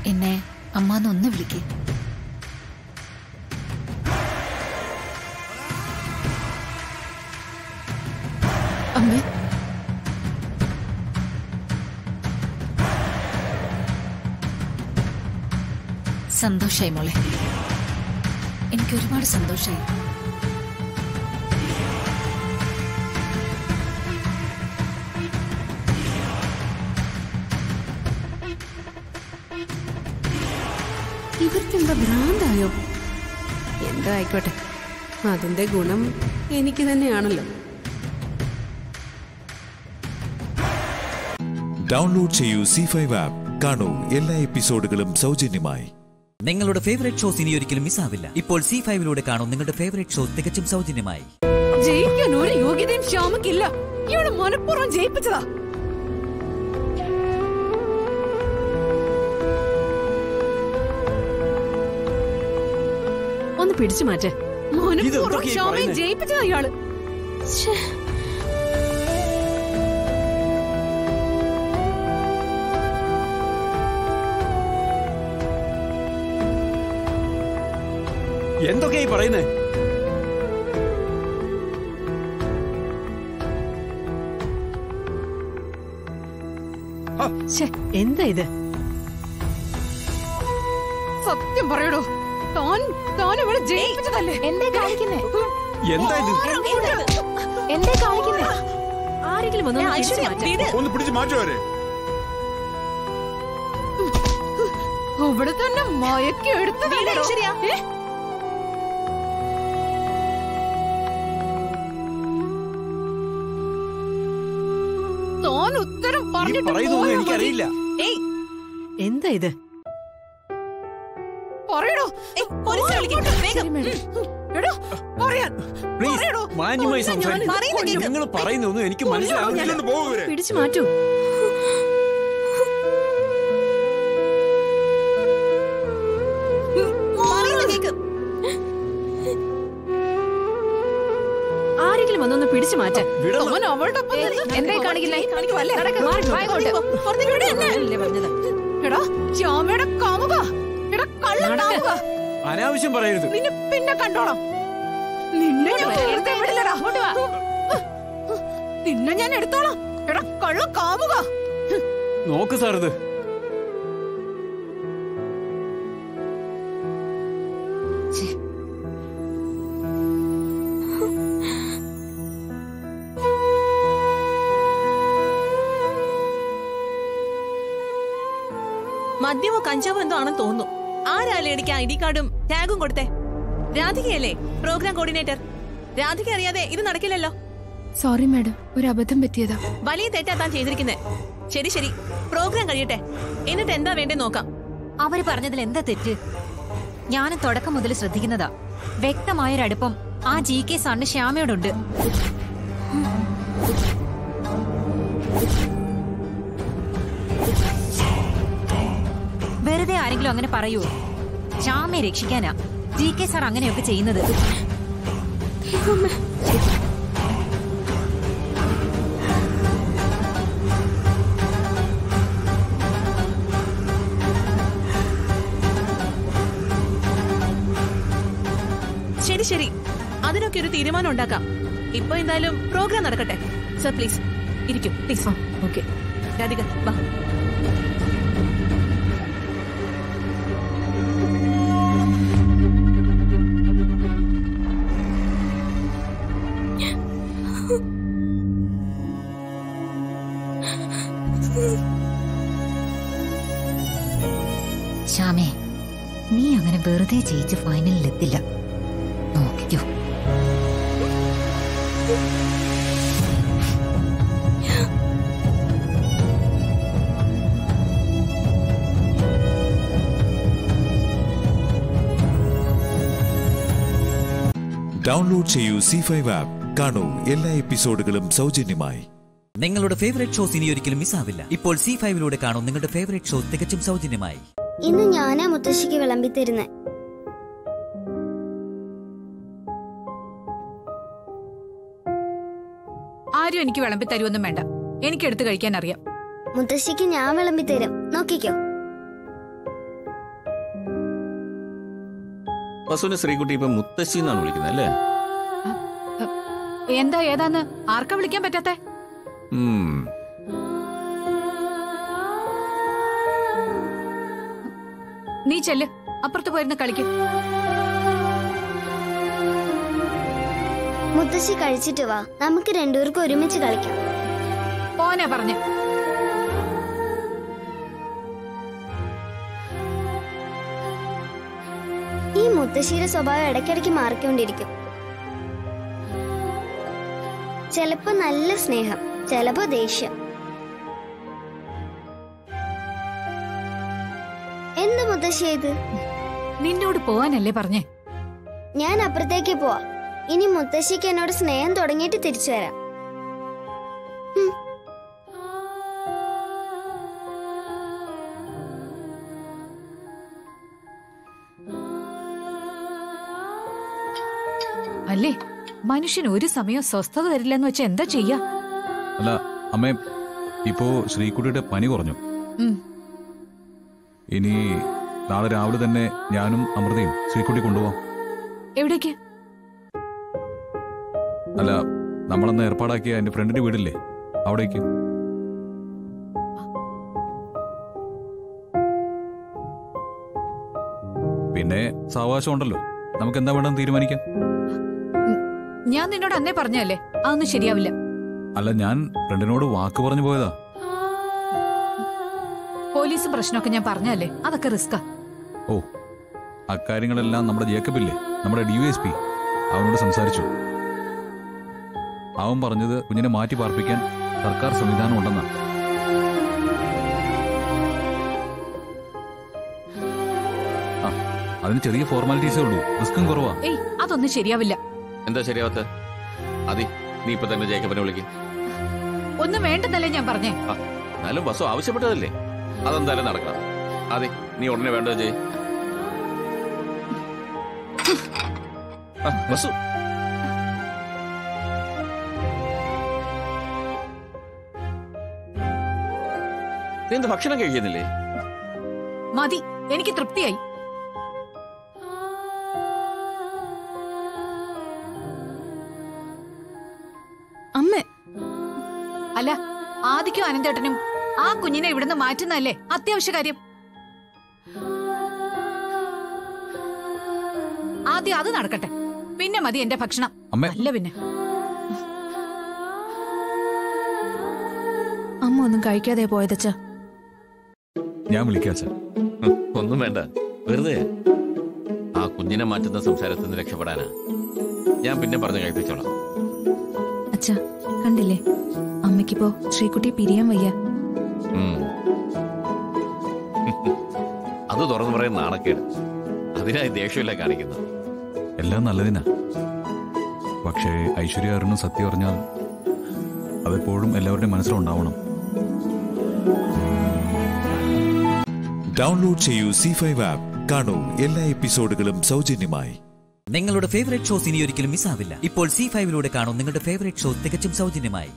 [SPEAKER 20] എന്നെ അമ്മ എന്നൊന്ന് വിളിക്കേ. സന്തോഷായി മോളെ. എനിക്ക് ഒരുപാട് സന്തോഷായി.
[SPEAKER 18] ആയിക്കോട്ടെ. അതിന്റെ ഗുണം എനിക്ക് തന്നെയാണല്ലോ.
[SPEAKER 5] ഡൗൺലോഡ് ചെയ്യൂ സി ഫൈവ് ആപ്പ്. കാണൂ എല്ലാ എപ്പിസോഡുകളും സൗജന്യമായി.
[SPEAKER 1] നിങ്ങളുടെ ഫേവറേറ്റ് ഷോസ് ഇനി ഒരിക്കലും മിസ്സാവില്ല ഇപ്പോൾ സി ഫൈവിലൂടെ കാണൂ നിങ്ങളുടെ ഫേവറേറ്റ് ഷോസ് തികച്ചും സൗജന്യമായി.
[SPEAKER 16] ജയിക്കാൻ ഒരു യോഗ്യതയും ശ്യാമക്കില്ല ഇവിടെ മനഃപൂർവം ജയിപ്പിച്ചതാ. പിടിച്ചു മാറ്റേ. ശ്യാമയെ
[SPEAKER 21] പറയുന്നെ?
[SPEAKER 16] ജയിപ്പിച്ചതാ ഇയാൾ.
[SPEAKER 21] എന്തൊക്കെയായി പറയുന്നേ?
[SPEAKER 16] എന്താ ഇത്? സത്യം പറയടോ. ഇവിടെ ജയിപ്പിച്ചതല്ലേ?
[SPEAKER 22] എന്തേ കാണിക്കുന്നേ?
[SPEAKER 21] എന്താ
[SPEAKER 22] എന്തേ കാണിക്കുന്നേ?
[SPEAKER 16] ആരെങ്കിലും ഒന്ന് പിടിച്ച് മാറ്റ്.
[SPEAKER 23] ഒന്ന് മാറ്റുവരെ
[SPEAKER 16] അവിടെ തന്നെ മയക്കി എടുത്തതല്ലേ ശരിയാ താൻ ഉത്തരം
[SPEAKER 21] എനിക്കറിയില്ല.
[SPEAKER 16] എന്താ ഇത്?
[SPEAKER 21] മാന്യമായി സംസാരിക്കും. നിങ്ങൾ പറയുന്നൊന്നും എനിക്ക് മനസ്സിലാവുന്നില്ല.
[SPEAKER 16] പിടിച്ചു മാറ്റൂ. ആരെങ്കിലും വന്നൊന്ന് പിടിച്ചു മാറ്റാൻ.
[SPEAKER 22] എന്തേ
[SPEAKER 16] വിട് എന്നെ. എടാ ശ്യാമയുടെ കാമുക. എടാ കള്ള കാമുക.
[SPEAKER 21] അനാവശ്യം പറയരുത്.
[SPEAKER 16] നിന്നെ പിന്നെ കണ്ടോളാം. നിന്നെ ഞാൻ വെറുതെ വിടില്ലടാ നിന്നെ ഞാൻ എടുത്തോളാം. എടാ കള്ള കാമുക.
[SPEAKER 21] നോക്ക് സാർ ഇത്
[SPEAKER 22] മദ്യമോ കഞ്ചാവോ എന്തോ ആണെന്ന് തോന്നുന്നു. ആരാലേടിക്ക് ഐ ഡി കാർഡും ടാഗും കൊടുത്തേ. രാധികയല്ലേ? Programme coordinator. രാധിക അറിയാതെ ഇത് നടക്കില്ലല്ലോ.
[SPEAKER 8] സോറി മാഡം ഒരു അബദ്ധം പറ്റിയതാ.
[SPEAKER 22] വലിയ തെറ്റാ താൻ ചെയ്തിരിക്കുന്നത് ശരി ശരി. പ്രോഗ്രാം കഴിയട്ടെ. എന്നിട്ട് എന്താ വേണ്ടേ നോക്കാം.
[SPEAKER 24] അവർ പറഞ്ഞതിൽ എന്താ തെറ്റ്? ഞാനും തുടക്കം മുതൽ ശ്രദ്ധിക്കുന്നതാ. വ്യക്തമായൊരടുപ്പം ആ ജി കെ സാറിന് ശ്യാമയോടുണ്ട്. വെറുതെ ആരെങ്കിലും അങ്ങനെ പറയൂ ശ്യാമയെ രക്ഷിക്കാനാ. ജി കെ സാർ അങ്ങനെയൊക്കെ ചെയ്യുന്നത്.
[SPEAKER 22] ശരി ശരി. അതിനൊക്കെ ഒരു തീരുമാനം ഉണ്ടാക്കാം. ഇപ്പൊ എന്തായാലും പ്രോഗ്രാം നടക്കട്ടെ. സർ പ്ലീസ് ഇരിക്കും. പ്ലീസ് ഓക്കെ രാധിക വാ.
[SPEAKER 5] ഡൗൺലോഡ് ചെയ്യൂ സി ഫൈവ് ആപ്പ് കാണൂ എല്ലാ എപ്പിസോഡുകളും സൗജന്യമായി.
[SPEAKER 1] നിങ്ങളുടെ ഫേവറേറ്റ് ഷോസ് ഇനി ഒരിക്കലും മിസ്സാവില്ല ഇപ്പോൾ സി ഫൈവിലൂടെ കാണൂ നിങ്ങളുടെ ഫേവറേറ്റ് ഷോ തികച്ചും സൗജന്യമായി.
[SPEAKER 25] ഇന്ന് ഞാനാ മുത്തശ്ശിക്ക് വിളമ്പി തരുന്നത്
[SPEAKER 24] ആരും എനിക്ക് വിളമ്പി തരുമൊന്നും വേണ്ട. എനിക്ക് എടുത്തു കഴിക്കാൻ അറിയാം.
[SPEAKER 25] മുത്തശ്ശിക്ക് ഞാൻ വിളമ്പി തരും. നോക്കിക്കോ.
[SPEAKER 26] വസുവിനെ ശ്രീകുട്ടി ഇപ്പൊ മുത്തശ്ശി എന്നാണ് വിളിക്കുന്നത് അല്ലേ?
[SPEAKER 24] എന്താ ഏതാന്ന്? ആർക്ക വിളിക്കാൻ പറ്റാത്ത? നീ ചെല്ല്. അപ്പുറത്ത് പോയിരുന്ന് കളിക്കും.
[SPEAKER 25] മുത്തശ്ശി കഴിച്ചിട്ട് വാ. നമുക്ക് രണ്ടുപേർക്കും ഒരുമിച്ച് കളിക്കാം.
[SPEAKER 24] പോനാ പറഞ്ഞു.
[SPEAKER 25] ഈ മുത്തശ്ശിയുടെ സ്വഭാവം ഇടയ്ക്കിടയ്ക്ക് മാറിക്കൊണ്ടിരിക്കും. ചിലപ്പോ നല്ല സ്നേഹം ചിലപ്പോ ദേഷ്യം. എന്ത് മുത്തശ്ശി ഇത്?
[SPEAKER 24] നിന്നോട് പോവാനല്ലേ പറഞ്ഞേ?
[SPEAKER 25] ഞാൻ അപ്പുറത്തേക്ക് പോവാ. ഇനി മുത്തശ്ശിക്ക് എന്നോട് സ്നേഹം തുടങ്ങിയിട്ട് തിരിച്ചു വരാം.
[SPEAKER 24] മനുഷ്യൻ ഒരു സമയം സ്വസ്ഥത തരില്ലെന്ന് വെച്ചാ എന്താ ചെയ്യാ?
[SPEAKER 27] അല്ല അമ്മേ ഇപ്പോ ശ്രീകുട്ടിയുടെ പനി കുറഞ്ഞു. ഇനി നാളെ രാവിലെ തന്നെ ഞാനും അമൃതയും ശ്രീകുട്ടി കൊണ്ടുപോവാം.
[SPEAKER 24] എവിടേക്ക്?
[SPEAKER 27] അല്ല നമ്മളന്ന് ഏർപ്പാടാക്കിയ എന്റെ ഫ്രണ്ടിന്റെ വീടില്ലേ? അവിടേക്ക്. പിന്നെ സാവകാശം ഉണ്ടല്ലോ. നമുക്ക് എന്താ വേണമെന്ന് തീരുമാനിക്കാം.
[SPEAKER 24] ഞാൻ നിന്നോട് അന്നേ പറഞ്ഞല്ലേ അതൊന്നും ശരിയാവില്ല.
[SPEAKER 27] അല്ല ഞാൻ ഫ്രണ്ടിനോട് വാക്ക് പറഞ്ഞു പോയതാ.
[SPEAKER 24] പോലീസും പ്രശ്നമൊക്കെ ഞാൻ പറഞ്ഞല്ലേ അതൊക്കെ റിസ്കാ
[SPEAKER 27] ഓ അക്കാര്യങ്ങളെല്ലാം നമ്മുടെ ജേക്കബില്ലേ? നമ്മുടെ ഡിവൈഎസ്പി അവനോട് സംസാരിച്ചു. അവൻ പറഞ്ഞത് കുഞ്ഞിനെ മാറ്റി പാർപ്പിക്കാൻ സർക്കാർ സംവിധാനം ഉണ്ടെന്നാണ് അതിന് ചെറിയ ഫോർമാലിറ്റീസേ ഉള്ളൂ. റിസ്ക്കും കുറവാ.
[SPEAKER 24] ഏയ് അതൊന്നും ശരിയാവില്ല.
[SPEAKER 26] എന്താ ശരിയാവത്ത്? അതി നീ ഇപ്പൊ തന്നെ ജേക്കബിനെ വിളിക്കും.
[SPEAKER 24] ഒന്നും വേണ്ടെന്നല്ലേ ഞാൻ പറഞ്ഞേ?
[SPEAKER 26] എന്നാലും ബസ് ആവശ്യപ്പെട്ടതല്ലേ? അതെന്തായാലും നടക്കണം. അതെ നീ ഉടനെ വേണ്ടത് ചെയ് ബസു. നീ എന്താ ഭക്ഷണം കഴിക്കുന്നില്ലേ?
[SPEAKER 24] മതി എനിക്ക് തൃപ്തിയായി.
[SPEAKER 20] ആദിക്കും അനന്തേട്ടനും. ആ കുഞ്ഞിനെ ഇവിടുന്ന് മാറ്റുന്നല്ലേ അത്യാവശ്യ കാര്യം. ആദ്യം അത് നടക്കട്ടെ. പിന്നെ മതി എന്റെ ഭക്ഷണം.
[SPEAKER 28] അമ്മേ.
[SPEAKER 20] അല്ല പിന്നെ.
[SPEAKER 22] അമ്മ ഒന്നും കഴിക്കാതെ പോയതച്ചാ
[SPEAKER 28] ഞാൻ വിളിക്കാച്ച
[SPEAKER 26] ഒന്നും വേണ്ട. വെറുതെ. ആ കുഞ്ഞിനെ മാറ്റുന്ന സംസാരത്തിൽ നിന്ന് രക്ഷപ്പെടാനാ. ഞാൻ പിന്നെ പറഞ്ഞു കഴിപ്പിച്ചോളാം
[SPEAKER 22] അച്ഛാ കണ്ടില്ലേ? അമ്മയ്ക്കിപ്പോ ശ്രീകുട്ടി പിരിയാൻ വയ്യ.
[SPEAKER 26] അത് തുറന്നു പറയാൻ നാണക്കേട്. അതിനായി ദേഷ്യമില്ല കാണിക്കുന്നത്.
[SPEAKER 28] എല്ലാം നല്ലതിനാ. പക്ഷേ ഐശ്വര്യ അറിഞ്ഞു സത്യം അറിഞ്ഞാൽ അതെപ്പോഴും എല്ലാവരുടെയും മനസ്സിലുണ്ടാവണം.
[SPEAKER 5] ഡൗൺലോഡ് ചെയ്യൂ സി ഫൈവ് ആപ്പ് കാണൂ എല്ലാ എപ്പിസോഡുകളും സൗജന്യമായി.
[SPEAKER 1] നിങ്ങളുടെ ഫേവറേറ്റ് ഷോസ് ഇനി ഒരിക്കലും മിസ്സാവില്ല ഇപ്പോൾ സി ഫൈവിലൂടെ കാണൂ നിങ്ങളുടെ ഫേവറേറ്റ് ഷോസ് തികച്ചും സൗജന്യമായി.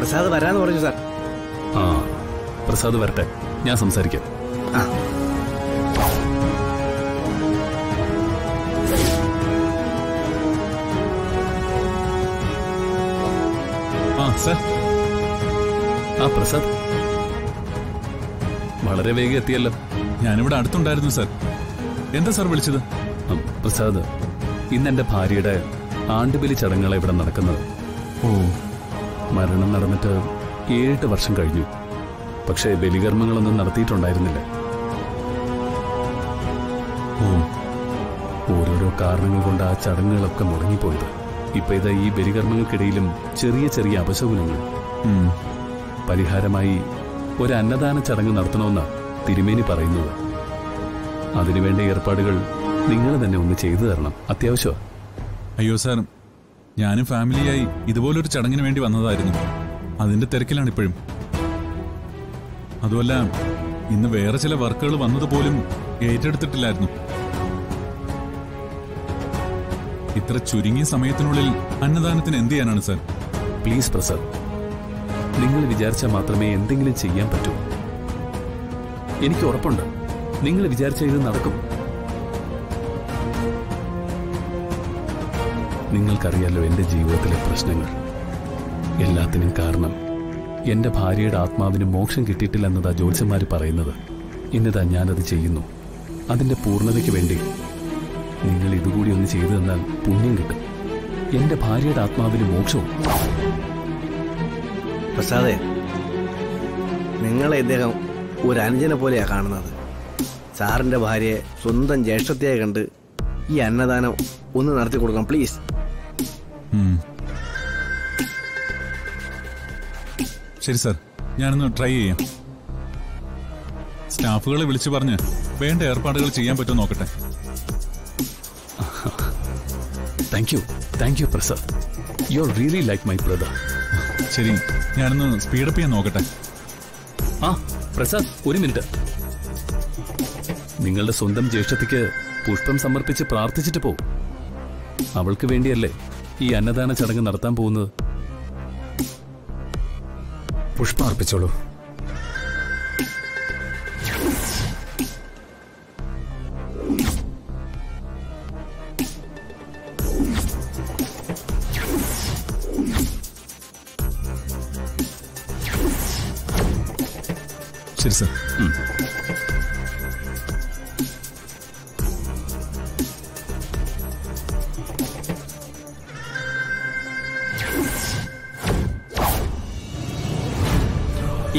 [SPEAKER 21] പ്രസാദ് വരാന്ന് പറഞ്ഞു സാർ.
[SPEAKER 14] ആ പ്രസാദ് വരട്ടെ. ഞാൻ സംസാരിക്കാം.
[SPEAKER 28] ആ. സർ.
[SPEAKER 14] ആ പ്രസാദ്. വളരെ വേഗം എത്തിയല്ലോ.
[SPEAKER 28] ഞാനിവിടെ അടുത്തുണ്ടായിരുന്നു സാർ. എന്താ സാർ വിളിച്ചത്?
[SPEAKER 14] പ്രസാദ് ഇന്ന് എന്റെ ഭാര്യയുടെ ആണ്ടുബലി ചടങ്ങുകളാണ് ഇവിടെ നടക്കുന്നത്.
[SPEAKER 28] ഓ.
[SPEAKER 14] മരണം നടന്നിട്ട് ഏഴെട്ട് വർഷം കഴിഞ്ഞു. പക്ഷേ ബലികർമ്മങ്ങളൊന്നും നടത്തിയിട്ടുണ്ടായിരുന്നില്ല. ഓരോരോ കാരണങ്ങൾ കൊണ്ട് ആ ചടങ്ങുകളൊക്കെ മുടങ്ങിപ്പോയത്. ഇപ്പൊ ഇതാ ഈ ബലികർമ്മങ്ങൾക്കിടയിലും ചെറിയ ചെറിയ അപശകുനങ്ങൾ. പരിഹാരമായി ഒരു അന്നദാന ചടങ്ങ് നടത്തണമെന്നാ തിരുമേനി പറയുന്നത്. അതിനുവേണ്ട ഏർപ്പാടുകൾ നിങ്ങൾ തന്നെ ഒന്ന് ചെയ്തു തരണം. അത്യാവശ്യമാണ്
[SPEAKER 28] അയ്യോ സാർ ഞാനും ഫാമിലിയായി ഇതുപോലൊരു ചടങ്ങിന് വേണ്ടി വന്നതായിരുന്നു. അതിന്റെ തിരക്കിലാണ് ഇപ്പോഴും അതുമല്ല ഇന്ന് വേറെ ചില വർക്കുകൾ വന്നതുപോലും ഏറ്റെടുത്തിട്ടില്ലായിരുന്നു. ഇത്ര ചുരുങ്ങിയ സമയത്തിനുള്ളിൽ അന്നദാനത്തിന് എന്ത് ചെയ്യാനാണ് സാർ?
[SPEAKER 14] പ്ലീസ് പ്രസാദ്. നിങ്ങൾ വിചാരിച്ചാൽ മാത്രമേ എന്തെങ്കിലും ചെയ്യാൻ പറ്റൂ. എനിക്ക് ഉറപ്പുണ്ട്. നിങ്ങൾ വിചാരിച്ച ഇത് നടക്കും. നിങ്ങൾക്കറിയാലോ എന്റെ ജീവിതത്തിലെ പ്രശ്നങ്ങൾ. എല്ലാത്തിനും കാരണം എന്റെ ഭാര്യയുടെ ആത്മാവിന് മോക്ഷം കിട്ടിയിട്ടില്ലെന്നതാ ജ്യോത്സ്യന്മാർ പറയുന്നത്. ഇന്നതാ ഞാനത് ചെയ്യുന്നു. അതിന്റെ പൂർണതയ്ക്ക് വേണ്ടി നിങ്ങൾ ഇതുകൂടി ഒന്ന് ചെയ്തു തന്നാൽ പുണ്യം കിട്ടും. എന്റെ ഭാര്യയുടെ ആത്മാവിന് മോക്ഷവും.
[SPEAKER 21] പ്രസാദേ നിങ്ങളെ ഇദ്ദേഹം ഒരു അനുജനെ പോലെയാ കാണുന്നത്. സാറിന്റെ ഭാര്യയെ സ്വന്തം ജ്യേഷ്ഠത്തെയായി കണ്ട് ഈ അന്നദാനം ഒന്ന് നടത്തി കൊടുക്കണം പ്ലീസ്.
[SPEAKER 28] ശരി സാർ. ഞാനൊന്ന് ട്രൈ ചെയ്യാം. സ്റ്റാഫുകളെ വിളിച്ചു പറഞ്ഞ് വേണ്ട ഏർപ്പാടുകൾ ചെയ്യാൻ പറ്റുമോ നോക്കട്ടെ.
[SPEAKER 14] Thank you thank you Prasad. You are really like my brother
[SPEAKER 28] ശരി ഞാനൊന്ന് സ്പീഡപ്പ് ചെയ്യാൻ നോക്കട്ടെ.
[SPEAKER 14] ആ പ്രസാദ് ഒരു മിനിറ്റ്. നിങ്ങളുടെ സ്വന്തം ജ്യേഷ്ഠത്തിക്ക് പുഷ്പം സമർപ്പിച്ച് പ്രാർത്ഥിച്ചിട്ട് പോ. അവൾക്ക് വേണ്ടിയല്ലേ ഈ അന്നദാന ചടങ്ങ് നടത്താൻ പോകുന്നത്?
[SPEAKER 11] പുഷ്പ അർപ്പിച്ചോളൂ.
[SPEAKER 28] ശരി സാർ.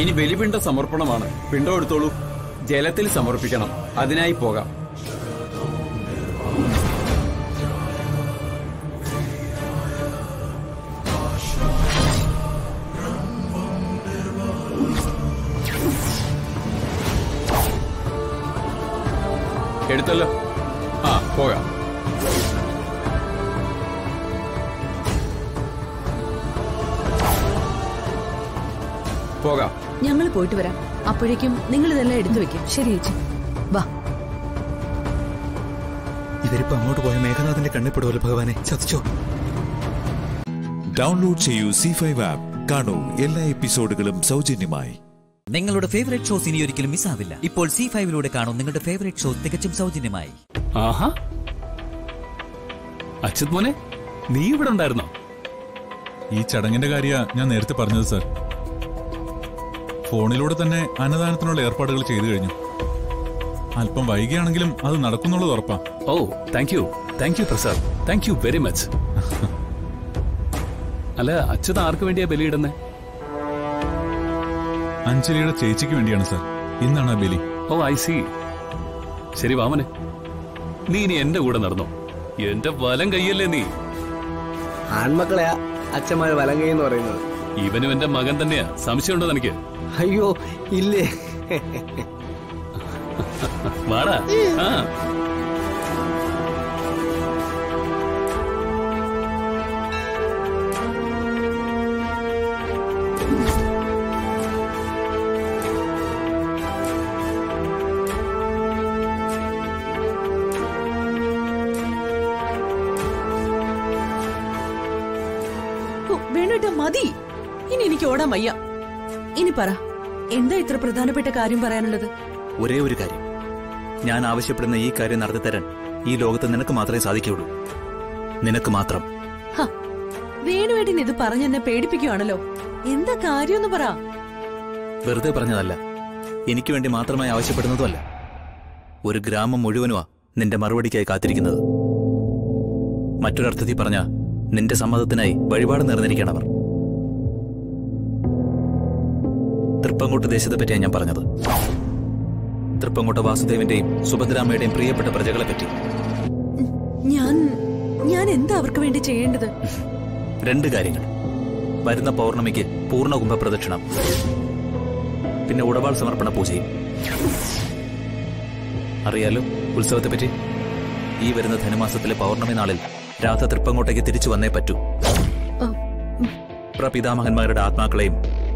[SPEAKER 16] ഇനി ബലിപിണ്ട സമർപ്പണമാണ്. പിണ്ടം എടുത്തോളൂ. ജലത്തിൽ സമർപ്പിക്കണം. അതിനായി പോകാം.
[SPEAKER 19] പോയിട്ട് വരാം. അപ്പോഴേക്കും നിങ്ങൾ ഇതെല്ലാം എടുത്തു വെക്കും. ശരി ചേച്ചി. വാ.
[SPEAKER 1] ഇവരിപ്പോ അങ്ങോട്ട് പോയ മേഘനാഥിന്റെ കണ്ണിപ്പെടുമല്ലോ ഭഗവാനെ. ചതിച്ചോ?
[SPEAKER 5] ഡൗൺലോഡ് ചെയ്യൂ സി ഫൈവ് ആപ്പ് കാണൂ എല്ലാ എപ്പിസോഡുകളും സൗജന്യമായി.
[SPEAKER 1] നിങ്ങളുടെ ഫേവറേറ്റ് ഷോസ് ഇനി ഒരിക്കലും മിസ്സാവില്ല ഇപ്പോൾ സി ഫൈവിലൂടെ കാണും നിങ്ങളുടെ ഫേവറേറ്റ് ഷോ തികച്ചും സൗജന്യമായി.
[SPEAKER 14] ആഹാ. അച്ഛത് മോനെ നീ ഇവിടെ ഉണ്ടായിരുന്നോ?
[SPEAKER 28] ഈ ചടങ്ങിന്റെ കാര്യ ഞാൻ നേരത്തെ പറഞ്ഞത് സാർ ഫോണിലൂടെ തന്നെ അന്നദാനത്തിനുള്ള ഏർപ്പാടുകൾ ചെയ്തു കഴിഞ്ഞു. അല്പം വൈകിയാണെങ്കിലും അത് നടക്കുന്നുള്ളത് ഉറപ്പാ.
[SPEAKER 14] ഓ thank you thank you Prasad. Thank you very much അല്ല അച്യുത ആർക്ക് വേണ്ടിയാ ബലിയിടുന്നേ
[SPEAKER 28] അഞ്ജലിയുടെ ചേച്ചിക്ക് വേണ്ടിയാണ് സാർ. ഇന്നാണ് ആ ബലി.
[SPEAKER 14] ഓ ഐ സി ശരി വാമനെ. നീ ഇനി എന്റെ കൂടെ നടന്നോ? എന്റെ വലം കൈയല്ലേ നീ?
[SPEAKER 21] ആൺമക്കളെയാ അച്ഛന്മാര് കൈ എന്ന് പറയുന്നത്.
[SPEAKER 14] ഇവനും എന്റെ മകൻ തന്നെയാ. സംശയമുണ്ടോ തനിക്ക്?
[SPEAKER 21] അയ്യോ ഇല്ലേ?
[SPEAKER 14] വാടാ.
[SPEAKER 22] ഓ, മതി. ഇനി എനിക്ക് ഓടാൻ വയ്യ. ഇനി പറ. എന്താ ഇത്ര പ്രധാനപ്പെട്ട കാര്യം പറയാനുള്ളത്?
[SPEAKER 29] ഒരേ ഒരു കാര്യം. ഞാൻ ആവശ്യപ്പെടുന്ന ഈ കാര്യം നടത്തി തരാൻ ഈ ലോകത്ത് നിനക്ക് മാത്രമേ സാധിക്കുകയുള്ളൂ. നിനക്ക് മാത്രം.
[SPEAKER 22] വേണുവേടി വേണുവേട്ടൻ ഇത് പറഞ്ഞെന്നെ പേടിപ്പിക്കുകയാണല്ലോ എന്താ കാര്യമെന്ന് പറ.
[SPEAKER 29] വെറുതെ പറഞ്ഞതല്ല. എനിക്ക് വേണ്ടി മാത്രമായി ആവശ്യപ്പെടുന്നതുമല്ല. ഒരു ഗ്രാമം മുഴുവനുമാ നിന്റെ മറുപടിക്കായി കാത്തിരിക്കുന്നത്. മറ്റൊരർത്ഥത്തിൽ പറഞ്ഞ നിന്റെ സമ്മതത്തിനായി വഴിപാട് നേർന്നിരിക്കണം അവർ. തൃപ്പങ്കോട്ട് ദേശത്തെ പറ്റിയാണ് ഞാൻ പറഞ്ഞത്. തൃപ്പങ്കോട്ട വാസുദേവന്റെയും സുഭദ്രാമ്മയുടെയും പ്രിയപ്പെട്ട പ്രജകളെ പറ്റി
[SPEAKER 22] ഞാൻ ഞാൻ എന്താ അവർക്ക് വേണ്ടി ചെയ്യേണ്ടത്?
[SPEAKER 29] രണ്ട് കാര്യങ്ങൾ. വരുന്ന പൗർണമിക്ക് പൂർണ കുംഭപ്രദക്ഷിണം പിന്നെ ഉടവാൾ സമർപ്പണ പൂജയും. അറിയാലോ ഉത്സവത്തെ പറ്റി ഈ വരുന്ന ധനുമാസത്തിലെ പൗർണമി നാളിൽ രാധ തൃപ്പങ്കോട്ടേക്ക് തിരിച്ചു വന്നേ പറ്റൂ. പ്രപിതാമഹന്മാരുടെ ആത്മാക്കളെയും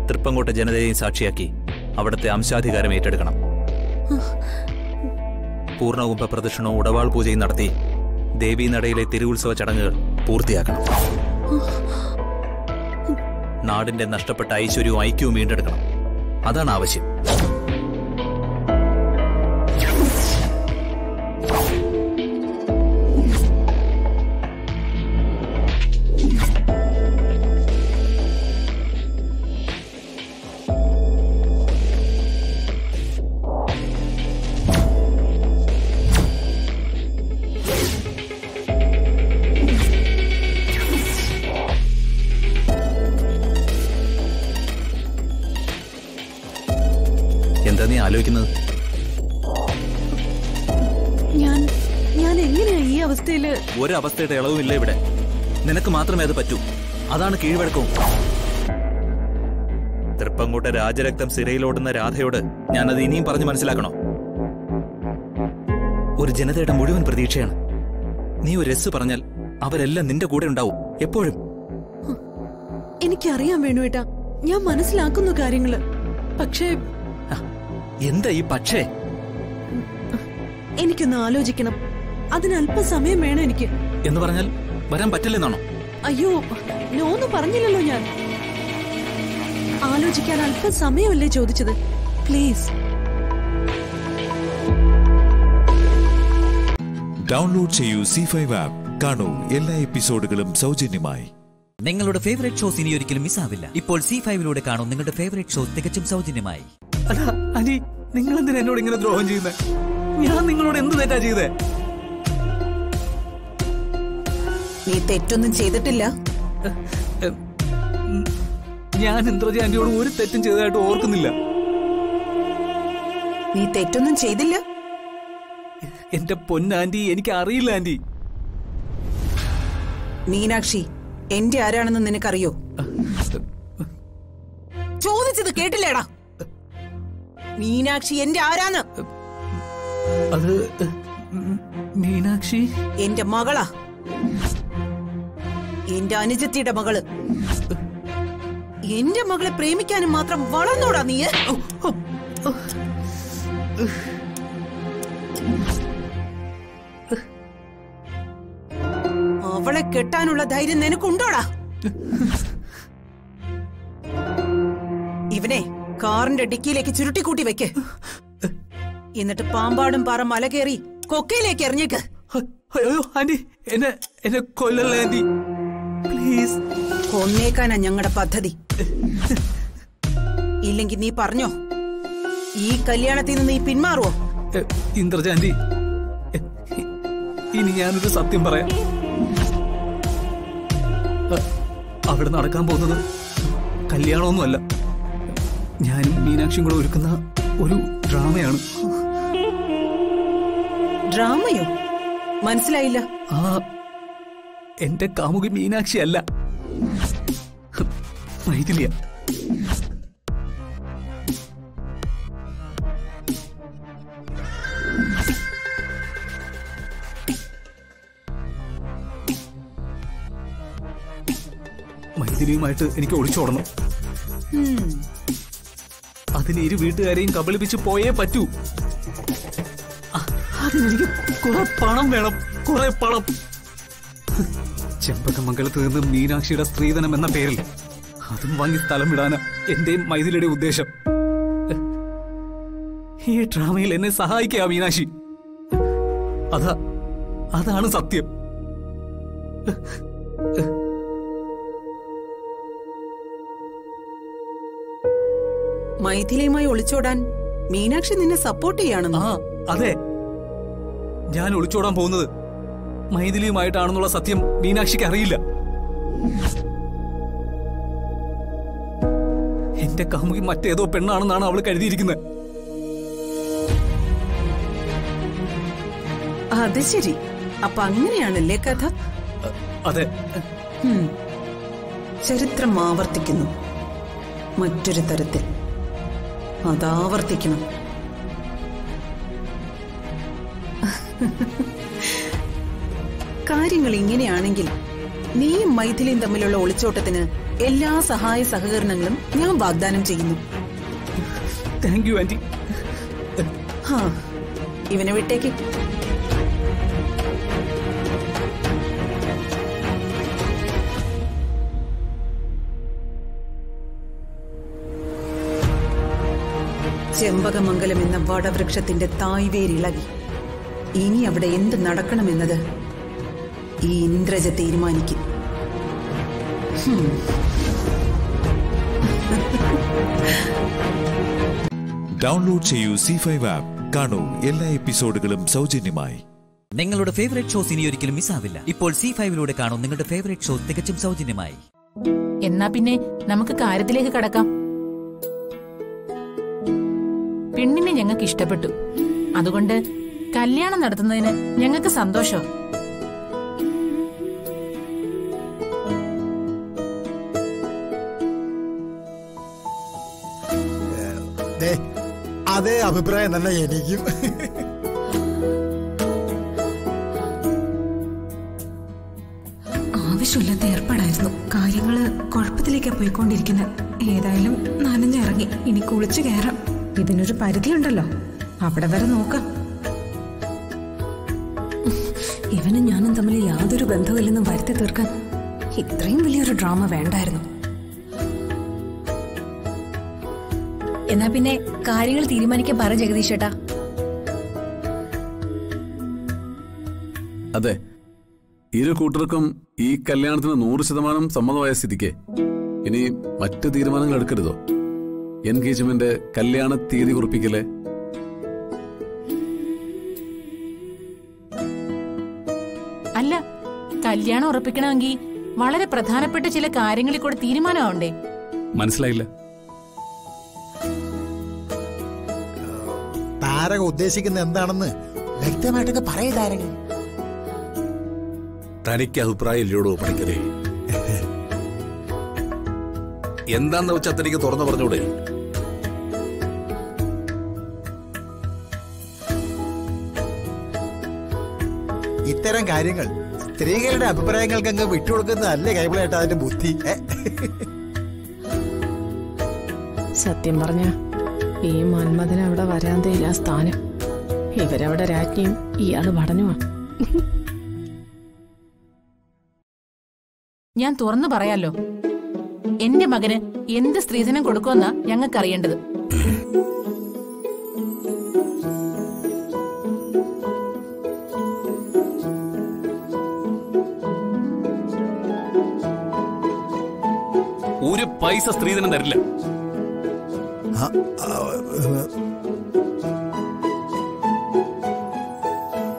[SPEAKER 29] തൃപ്പങ്കോട്ട ജനതയെയും സാക്ഷിയാക്കി അവിടുത്തെ അംശാധികാരം ഏറ്റെടുക്കണം. പൂർണകുംഭ പ്രദക്ഷിണവും ഉടവാൾ പൂജയും നടത്തി ദേവീനടയിലെ തിരുവുത്സവ ചടങ്ങുകൾ പൂർത്തിയാക്കണം. നാടിന്റെ നഷ്ടപ്പെട്ട ഐശ്വര്യവും ഐക്യവും വീണ്ടെടുക്കണം. അതാണ് ആവശ്യം. ഒരവസ്ഥയുടെ ഇളവുമില്ല ഇവിടെ. നിനക്ക് മാത്രമേ അത് പറ്റൂ. അതാണ് കീഴ്വഴക്കവും. തൃപ്പങ്കോട്ടെ രാജരക്തം സിരയിലോടുന്ന രാധയോട് ഞാനത് ഇനിയും പറഞ്ഞു മനസ്സിലാക്കണോ? ഒരു ജനതയുടെ മുഴുവൻ പ്രതീക്ഷയാണ്. നീ ഒരു എസ് പറഞ്ഞാൽ അവരെല്ലാം നിന്റെ കൂടെ ഉണ്ടാവും. എപ്പോഴും.
[SPEAKER 22] എനിക്കറിയാം വേണുവേട്ടാ. ഞാൻ മനസ്സിലാക്കുന്നു കാര്യങ്ങൾ. പക്ഷേ
[SPEAKER 29] എന്താ ഈ പക്ഷേ?
[SPEAKER 22] എനിക്കൊന്ന് ആലോചിക്കണം. അതിന് അല്പം സമയം വേണം എനിക്ക്.
[SPEAKER 29] എന്ന് പറഞ്ഞാൽ വരാൻ പറ്റില്ലെന്നാണോ?
[SPEAKER 22] അയ്യോ നോന്ന് പറഞ്ഞില്ലല്ലോ ഞാൻ. ആലോചിക്കാൻ അല്പം സമയമല്ലേ ചോദിച്ചത്. പ്ലീസ്
[SPEAKER 5] ഡൗൺലോഡ് ചെയ്യൂ സി ഫൈവ് ആപ്പ് കാണൂ എല്ലാ എപ്പിസോഡുകളും സൗജന്യമായി.
[SPEAKER 1] നിങ്ങളുടെ ഫേവറേറ്റ് ഷോസ് ഇനി ഒരിക്കലും മിസ്സാവില്ല ഇപ്പോൾ സി ഫൈവിലൂടെ കാണും നിങ്ങളുടെ ഫേവറേറ്റ് ഷോസ് തികച്ചും സൗജന്യമായി.
[SPEAKER 29] അല്ല അനി നിങ്ങൾ എന്തിനാ എന്നോട് ഇങ്ങനെ ദ്രോഹം ചെയ്യുന്നത് ഞാൻ നിങ്ങളോട് എന്ത് തെറ്റാ ചെയ്തേ?
[SPEAKER 30] നീ തെറ്റൊന്നും ചെയ്തിട്ടില്ല?
[SPEAKER 29] ഞാൻ ഇന്ദ്രജി ആന്റിയോട് ഒരു തെറ്റും ചെയ്തതായിട്ട് ഓർക്കുന്നില്ല.
[SPEAKER 30] നീ തെറ്റൊന്നും ചെയ്തില്ല?
[SPEAKER 29] എന്റെ പൊന്നാന്റി എനിക്ക് അറിയില്ല ആന്റി.
[SPEAKER 30] മീനാക്ഷി എന്റെ ആരാണെന്ന് നിനക്കറിയോ? ചോദിച്ചത് കേട്ടില്ലേടാ? മീനാക്ഷി എന്റെ ആരാന്ന്?
[SPEAKER 29] അത് മീനാക്ഷി?
[SPEAKER 30] എന്റെ മകളാ. എന്റെ അനുജത്തിയുടെ മകൾ. എന്റെ മകളെ പ്രേമിക്കാനും മാത്രം വളർന്നോടാ നീ അവളെ കെട്ടാനുള്ള ധൈര്യം നിനക്കുണ്ടോടാ? ഇവനെ കാറിന്റെ ഡിക്കിയിലേക്ക് ചുരുട്ടിക്കൂട്ടി വെക്ക്. എന്നിട്ട് പാമ്പാടും പാറ മല കയറി കൊക്കയിലേക്ക് എറിഞ്ഞേക്ക്
[SPEAKER 29] അയ്യോ ആന്റി എന്നെ എന്നെ കൊല്ലല്ലേ ആന്റി? പ്ലീസ്.
[SPEAKER 30] കൊന്നേക്കാനാ ഞങ്ങളുടെ പദ്ധതി. ഇല്ലെങ്കിൽ നീ പറഞ്ഞോ? ഈ കല്യാണത്തിൽ നിന്ന് നീ പിന്മാറുവോ?
[SPEAKER 24] ഇന്ദ്രജാന്തി ഇനി ഞാനൊരു സത്യം പറയാം. അവിടെ നടക്കാൻ പോകുന്നത് കല്യാണമൊന്നുമല്ല. ഞാനും മീനാക്ഷിയും കൂടെ ഒരുക്കുന്ന ഒരു ഡ്രാമയാണ്.
[SPEAKER 30] ഡ്രാമയോ? മനസ്സിലായില്ല.
[SPEAKER 24] ആ എന്റെ കാമുകി മീനാക്ഷി അല്ല മൈഥിലിയ മൈഥിലിയുമായിട്ട് എനിക്ക് ഒളിച്ചോടണം അതിന് ഇരു വീട്ടുകാരെയും കബളിപ്പിച്ച് പോയേ പറ്റൂ. അതിനെനിക്ക് കുറെ പണം വേണം കുറെ പണം. ചെമ്പകമംഗലത്ത് നിന്ന് മീനാക്ഷിയുടെ സ്ത്രീധനം എന്ന പേരിൽ അതും വാങ്ങി സ്ഥലം വിടാനാ എന്റെയും മൈഥിലിയുടെ ഉദ്ദേശം. ഈ ഡ്രാമയിൽ എന്നെ സഹായിക്കുക മീനാക്ഷി. അതാ അതാണ് സത്യം.
[SPEAKER 30] മൈഥിലിയുമായി ഒളിച്ചോടാൻ മീനാക്ഷി നിന്നെ സപ്പോർട്ട് ചെയ്യാണെന്നോ
[SPEAKER 24] അതെ. ഞാൻ ഒളിച്ചോടാൻ പോകുന്നത് മൈഥിലിയുമായിട്ടാണെന്നുള്ള സത്യം മീനാക്ഷിക്ക് അറിയില്ല. എന്റെ കാമുകി മറ്റേതോ പെണ്ണാണെന്നാണ് അവൾ കരുതിയിരിക്കുന്നത്.
[SPEAKER 30] അത് ശരി. അപ്പൊ അങ്ങനെയാണല്ലേ കഥ?
[SPEAKER 24] അതെ.
[SPEAKER 30] ചരിത്രം ആവർത്തിക്കുന്നു. മറ്റൊരു തരത്തിൽ. അതാവർത്തിക്കണം കാര്യങ്ങൾ ഇങ്ങനെയാണെങ്കിൽ നീയും മൈഥിലിയും തമ്മിലുള്ള ഒളിച്ചോട്ടത്തിന് എല്ലാ സഹായ സഹകരണങ്ങളും ഞാൻ വാഗ്ദാനം ചെയ്യുന്നു.
[SPEAKER 24] താങ്ക് യു ആന്റി
[SPEAKER 30] ഹാ ഇവനെ വിട്ടേക്ക്. ചെമ്പകമംഗലം എന്ന വടവൃക്ഷത്തിന്റെ തായ്വേരിളകി ഇനി അവിടെ എന്ത് നടക്കണമെന്നത്? ഈ ഇന്ദ്രജ തീരുമാനിക്കും.
[SPEAKER 5] ഡൗൺലോഡ് ചെയ്യൂ സി ഫൈവ് ആപ്പ് കാണൂ എല്ലാ എപ്പിസോഡുകളും സൗജന്യമായി.
[SPEAKER 1] നിങ്ങളുടെ ഫേവറേറ്റ് ഷോസ് ഇനി ഒരിക്കലും മിസ്സാവില്ല ഇപ്പോൾ സി ഫൈവിലൂടെ കാണും നിങ്ങളുടെ ഫേവറേറ്റ് ഷോസ് തികച്ചും സൗജന്യമായി.
[SPEAKER 31] എന്നാ പിന്നെ നമുക്ക് കാര്യത്തിലേക്ക് കടക്കാം. പെണ്ണിനെ ഞങ്ങൾക്ക് ഇഷ്ടപ്പെട്ടു. അതുകൊണ്ട് കല്യാണം നടത്തുന്നതിന് ഞങ്ങൾക്ക് സന്തോഷം.
[SPEAKER 27] അതേ അഭിപ്രായം തന്നെ എനിക്കും.
[SPEAKER 7] ആവശ്യമില്ലാത്ത ഏർപ്പാടായിരുന്നു. കാര്യങ്ങൾ കുഴപ്പത്തിലേക്കാ പോയിക്കൊണ്ടിരിക്കുന്നത് ഏതായാലും നനഞ്ഞിറങ്ങി ഇനി കുളിച്ചു കയറാം. ഇതിനൊരു പരിധിയുണ്ടല്ലോ. അവിടെ വരെ നോക്കാം. ഇവനും ഞാനും തമ്മിൽ യാതൊരു ബന്ധവുമില്ലെന്നും വരുത്തി തീർക്കാൻ ഇത്രയും വലിയൊരു ഡ്രാമ വേണ്ടായിരുന്നു.
[SPEAKER 14] എന്നാ പിന്നെ കാര്യങ്ങൾ തീരുമാനിക്കാൻ പറ ജഗദീഷ് ഏട്ടാ.
[SPEAKER 24] അതെ. ഇരു കൂട്ടർക്കും ഈ കല്യാണത്തിന് നൂറ് ശതമാനം സമ്മതമായ സ്ഥിതിക്ക് ഇനി മറ്റു തീരുമാനങ്ങൾ എടുക്കരുതോ? എൻഗേജ്മെന്റ് കല്യാണ തീയതി കുറിപ്പിക്കലേ
[SPEAKER 31] അല്ല കല്യാണം ഉറപ്പിക്കണമെങ്കിൽ വളരെ പ്രധാനപ്പെട്ട ചില കാര്യങ്ങളിൽ കൂടെ തീരുമാനമാവണ്ടേ?
[SPEAKER 24] മനസ്സിലായില്ല.
[SPEAKER 27] താരക ഉദ്ദേശിക്കുന്ന എന്താണെന്ന് വ്യക്തമായിട്ടൊക്കെ പറയൂ താരക
[SPEAKER 32] തനിക്ക് അഭിപ്രായം ഇല്ലയോടോ പണിക്കരെ? എന്താന്ന് വെച്ചാൽ തനിക്ക് തുറന്നു പറഞ്ഞൂടെ?
[SPEAKER 27] ഇത്തരം കാര്യങ്ങൾ സ്ത്രീകളുടെ അഭിപ്രായങ്ങൾക്ക് അങ്ങ് വിട്ടുകൊടുക്കുന്നതല്ലേ കൈപിളേട്ട അതിന്റെ ബുദ്ധി?
[SPEAKER 4] സത്യം പറഞ്ഞ ഈ മന്മഥൻ അവിടെ വരാന്തയില്ല സ്ഥാനം. ഇവരവിടെ രാജ്ഞിയും ഇയാൾ പടഞ്ഞുവാ
[SPEAKER 31] ഞാൻ തുറന്നു പറയാലോ. എന്റെ മകന് എന്ത് സ്ത്രീധനം കൊടുക്കുമെന്നാ ഞങ്ങൾക്ക് അറിയേണ്ടത് ഒരു
[SPEAKER 14] പൈസ സ്ത്രീധനം തരില്ല.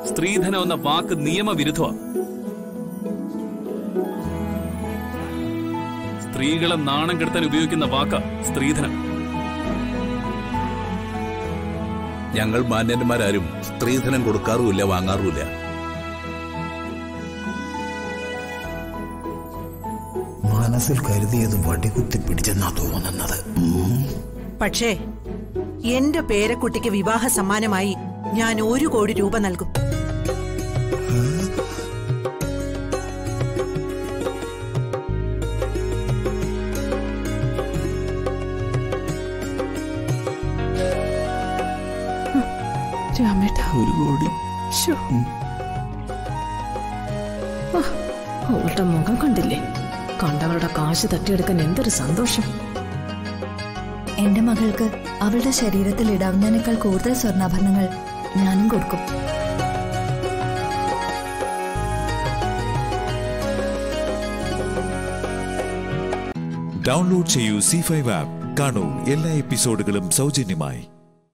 [SPEAKER 14] സ്ത്രീധനം എന്ന വാക്ക് നിയമവിരുദ്ധമാണ് സ്ത്രീകളെ നാണം കെടുത്താൻ ഉപയോഗിക്കുന്ന വാക്ക സ്ത്രീധനം.
[SPEAKER 33] ഞങ്ങൾ മാന്യന്മാരാരും സ്ത്രീധനം കൊടുക്കാറുമില്ല വാങ്ങാറുമില്ല.
[SPEAKER 27] മനസ്സിൽ കരുതിയത് വടികുത്തി പിടിച്ചെന്നാ തോന്നുന്നത്.
[SPEAKER 30] പക്ഷേ എന്റെ പേരക്കുട്ടിക്ക് വിവാഹ സമ്മാനമായി ഞാൻ ഒരു കോടി രൂപ നൽകും.
[SPEAKER 33] ഒരു കോടി.
[SPEAKER 31] അവളുടെ മുഖം കണ്ടില്ലേ? കണ്ടവളുടെ കാശ് തട്ടിയെടുക്കാൻ എന്തൊരു സന്തോഷം.
[SPEAKER 17] എന്റെ മകൾക്ക് അവളുടെ ശരീരത്തിൽ ഇടാവുന്നതിനേക്കാൾ കൂടുതൽ സ്വർണാഭരണങ്ങൾ ഞാനും കൊടുക്കും.
[SPEAKER 5] ഡൗൺലോഡ് ചെയ്യൂ സി ഫൈവ് ആപ്പ് കാണൂ എല്ലാ എപ്പിസോഡുകളും സൗജന്യമായി.